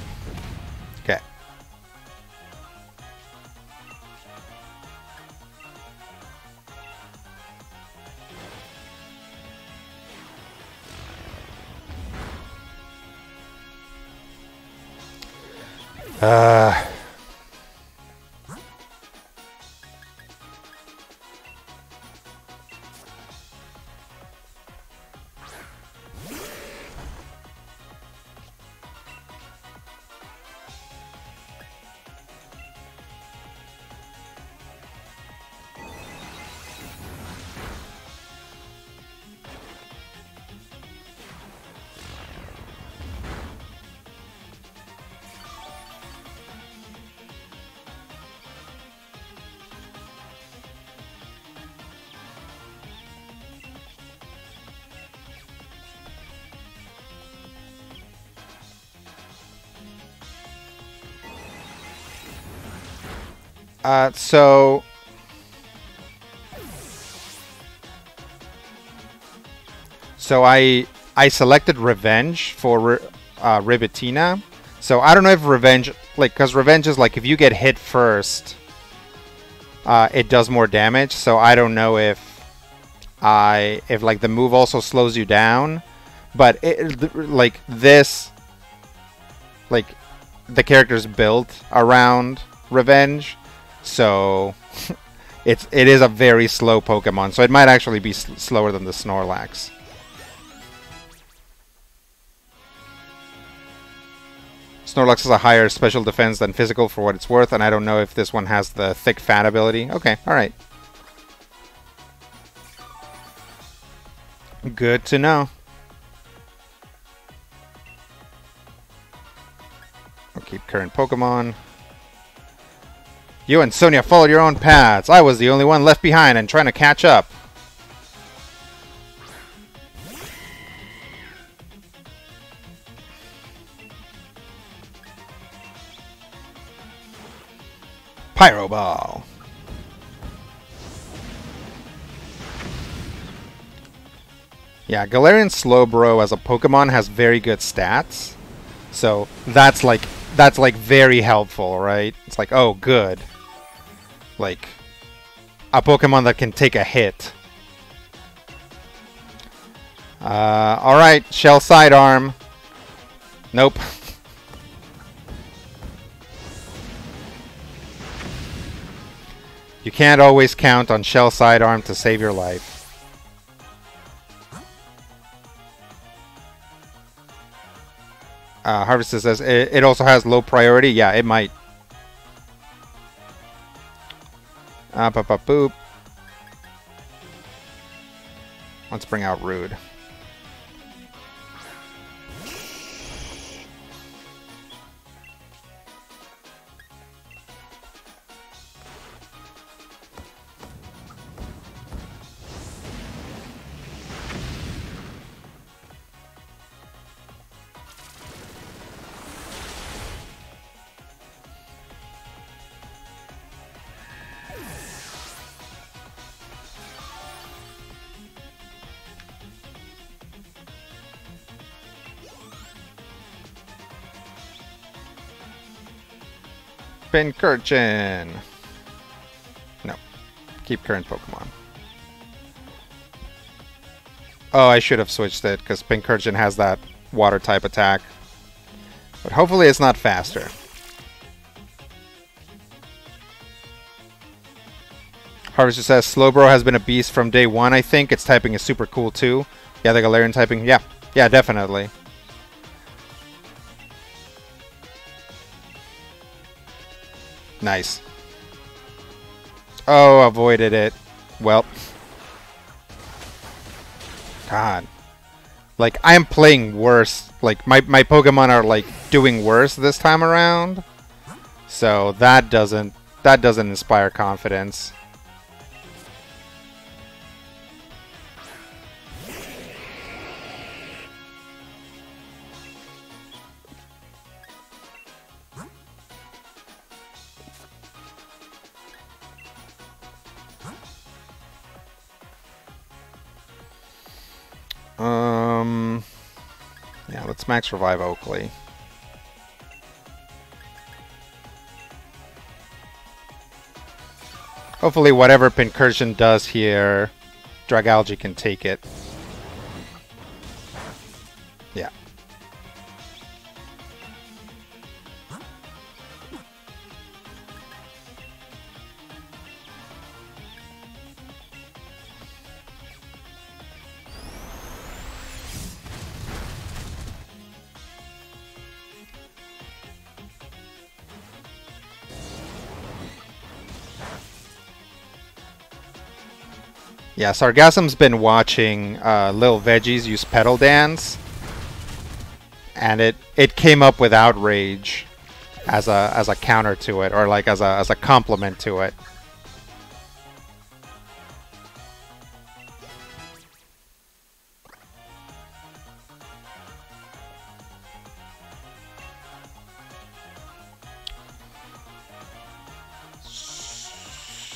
Uh, so... So I I selected Revenge for uh, Ribitina. So I don't know if Revenge, like, because Revenge is like, if you get hit first, uh, it does more damage. So I don't know if I, if like the move also slows you down. But it, like this, like the character's built around Revenge. So it's it is a very slow Pokemon, so it might actually be sl slower than the Snorlax. Snorlax has a higher special defense than physical for what it's worth, and I don't know if this one has the thick fat ability. Okay, alright. Good to know. I'll keep current Pokemon. You and Sonia followed your own paths. I was the only one left behind and trying to catch up. Pyro Ball. Yeah, Galarian Slowbro as a Pokemon has very good stats. So that's like that's like very helpful, right? It's like, oh good. Like a Pokemon that can take a hit. Uh, alright, Shell Side Arm. Nope. You can't always count on Shell Side Arm to save your life. Uh, Harvester says it, it also has low priority. Yeah, it might. Uh, boop, boop, boop. Let's bring out Rude. Pincurchin. No. Keep current Pokemon. Oh, I should have switched it, because Pincurchin has that water type attack. But hopefully it's not faster. Harvester says Slowbro has been a beast from day one, I think. Its typing is super cool too. Yeah, the Galarian typing. Yeah, yeah, definitely. Nice. Oh, avoided it. Well. God. Like, I'm playing worse. Like, my, my Pokemon are, like, doing worse this time around. So, that doesn't... That doesn't inspire confidence. Let's max revive Oakley. Hopefully whatever Pincurchin does here, Dragalge can take it. Yeah, Sargassum's been watching uh, Lil Veggies use Petal Dance, and it it came up with Outrage as a as a counter to it, or like as a as a complement to it.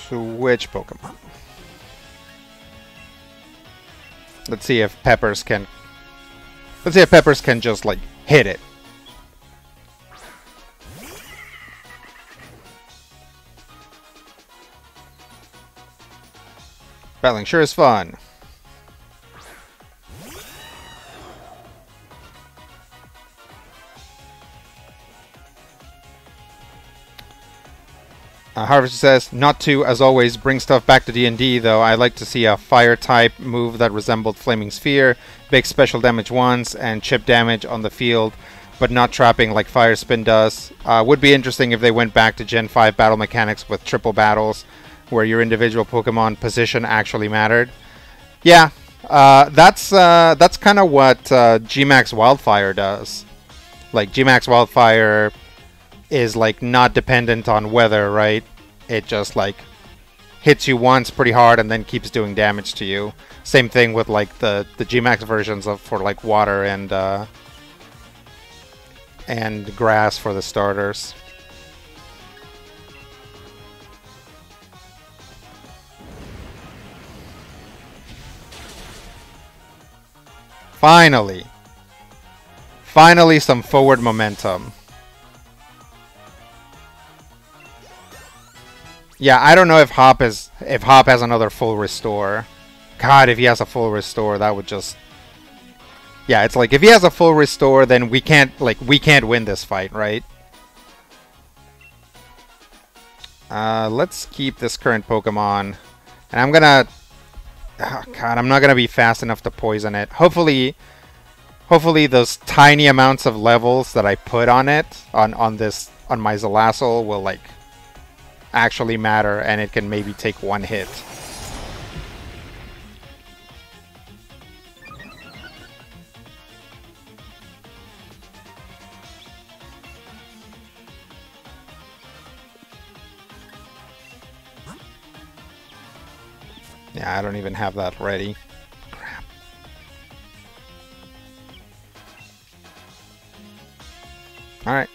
Switch Pokemon. Let's see if Peppers can... Let's see if Peppers can just, like, hit it. Battling sure is fun. Uh, says, not to, as always, bring stuff back to D&D, though. I like to see a fire-type move that resembled Flaming Sphere, big special damage once, and chip damage on the field, but not trapping like Fire Spin does. Uh, would be interesting if they went back to Gen 5 battle mechanics with triple battles, where your individual Pokemon position actually mattered. Yeah, uh, that's uh, that's kind of what uh, Gmax Wildfire does. Like, Gmax Wildfire is like not dependent on weather, right? It just like hits you once pretty hard and then keeps doing damage to you. Same thing with like the the Gmax versions of for like water and uh, and grass for the starters. Finally. Finally some forward momentum. Yeah, I don't know if Hop is if Hop has another full restore. God, if he has a full restore, that would just Yeah, it's like if he has a full restore, then we can't like we can't win this fight, right? Uh, let's keep this current Pokemon, and I'm gonna. Oh God, I'm not gonna be fast enough to poison it. Hopefully, hopefully those tiny amounts of levels that I put on it on on this on my Zalassel will like actually matter, and it can maybe take one hit. Yeah, I don't even have that ready. Crap. Alright.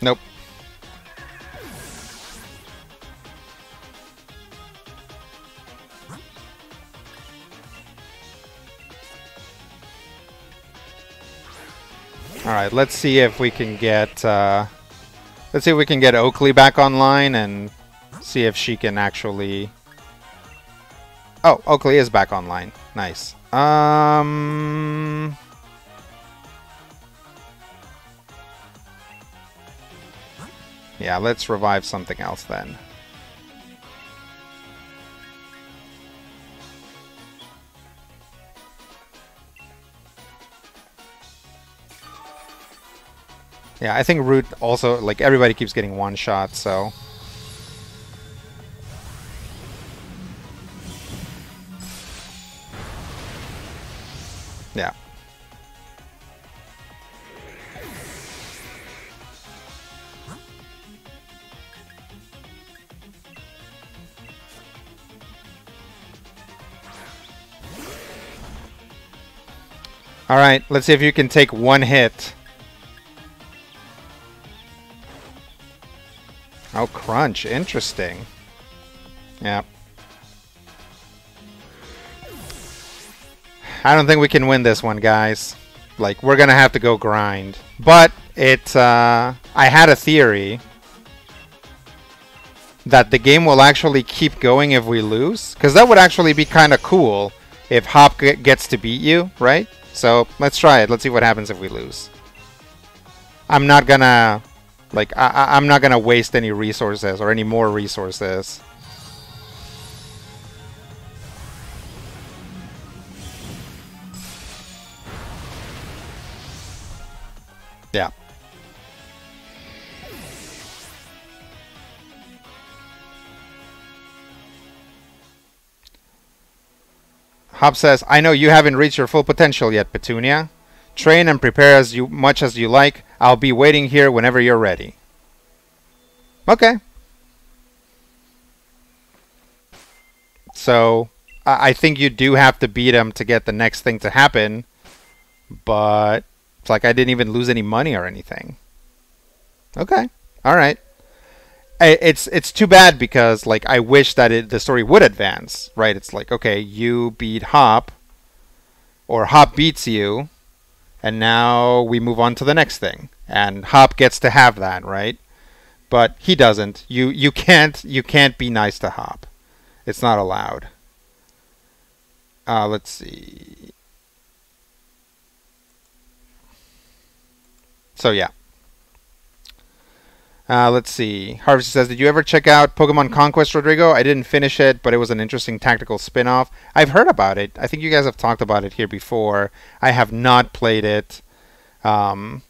Nope. Alright, let's see if we can get... Uh, Let's see if we can get Oakley back online and see if she can actually... Oh, Oakley is back online. Nice. Um... Yeah, let's revive something else then. Yeah, I think Root also, like, everybody keeps getting one shot, so... Yeah. Alright, let's see if you can take one hit. Oh, crunch. Interesting. Yeah. I don't think we can win this one, guys. Like, we're gonna have to go grind. But, it, uh... I had a theory that the game will actually keep going if we lose. Because that would actually be kind of cool if Hop gets to beat you, right? So, let's try it. Let's see what happens if we lose. I'm not gonna like, I, I'm not to waste any resources or any more resources. Hop says, I know you haven't reached your full potential yet, Petunia. Train and prepare as you much as you like. I'll be waiting here whenever you're ready. Okay. So, I think you do have to beat him to get the next thing to happen. But, it's like I didn't even lose any money or anything. Okay. Alright. It's it's too bad because like I wish that it, the story would advance, right? It's like okay, you beat Hop, or Hop beats you, and now we move on to the next thing. And hop gets to have that right? But he doesn't. You you can't you can't be nice to hop. It's not allowed. Uh, let's see. So yeah uh, let's see. Harvest says, Did you ever check out Pokemon Conquest, Rodrigo? I didn't finish it, but it was an interesting tactical spin off. I've heard about it. I think you guys have talked about it here before. I have not played it. Um,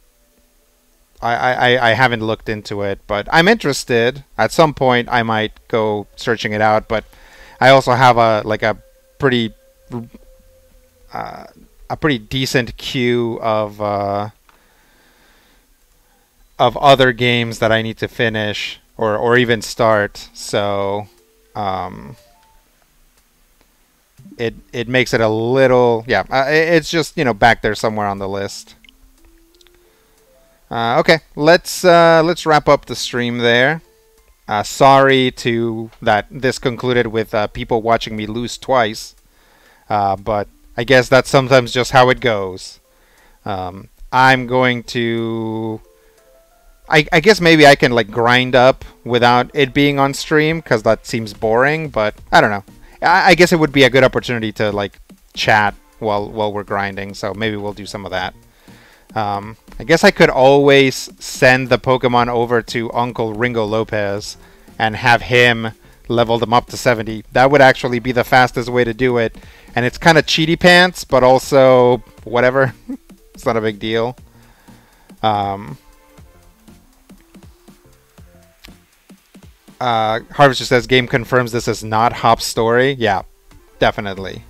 I, I, I haven't looked into it, but I'm interested. At some point, I might go searching it out, but I also have a like a pretty uh, a pretty decent queue of uh, of other games that I need to finish or or even start. So um, it it makes it a little yeah. Uh, it's just you know back there somewhere on the list. Uh, okay, let's uh, let's wrap up the stream there. Uh, sorry to that this concluded with uh, people watching me lose twice, uh, but I guess that's sometimes just how it goes. Um, I'm going to I, I guess maybe I can like grind up without it being on stream because that seems boring, but I don't know. I, I guess it would be a good opportunity to like chat while while we're grinding. So maybe we'll do some of that. Um, I guess I could always send the Pokemon over to Uncle Ringo Lopez and have him level them up to 70. That would actually be the fastest way to do it. And it's kind of cheaty pants, but also whatever. it's not a big deal. Um, uh, Harvester says game confirms this is not Hop's story. Yeah, definitely.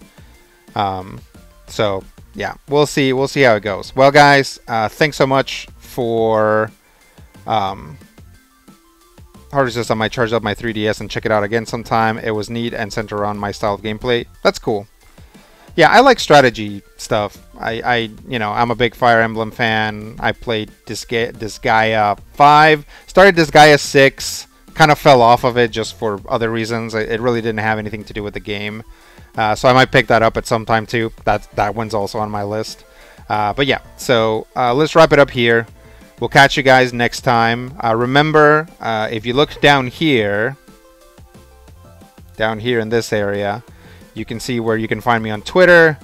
Um, so yeah, we'll see. We'll see how it goes. Well, guys, uh, thanks so much for. Um, Harvester says I might charge up my 3DS and check it out again sometime. It was neat and centered around my style of gameplay. That's cool. Yeah, I like strategy stuff. I, I you know, I'm a big Fire Emblem fan. I played Disga- Disgaea 5, started Disgaea 6, kind of fell off of it just for other reasons. It really didn't have anything to do with the game. Uh, so I might pick that up at some time too. That that one's also on my list. Uh, but yeah, so uh, let's wrap it up here. We'll catch you guys next time. Uh, remember, uh, if you look down here, down here in this area, you can see where you can find me on Twitter.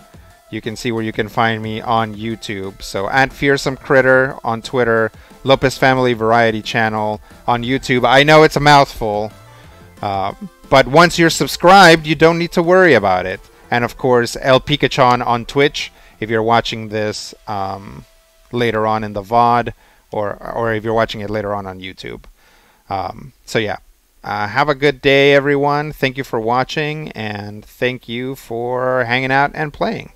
You can see where you can find me on YouTube. So at Fearsome Critter on Twitter, Lopez Family Variety Channel on YouTube. I know it's a mouthful, uh, but once you're subscribed, you don't need to worry about it. And of course, El Pikachon on Twitch if you're watching this um, later on in the VOD or, or if you're watching it later on on YouTube. Um, so yeah, uh, have a good day, everyone. Thank you for watching, and thank you for hanging out and playing.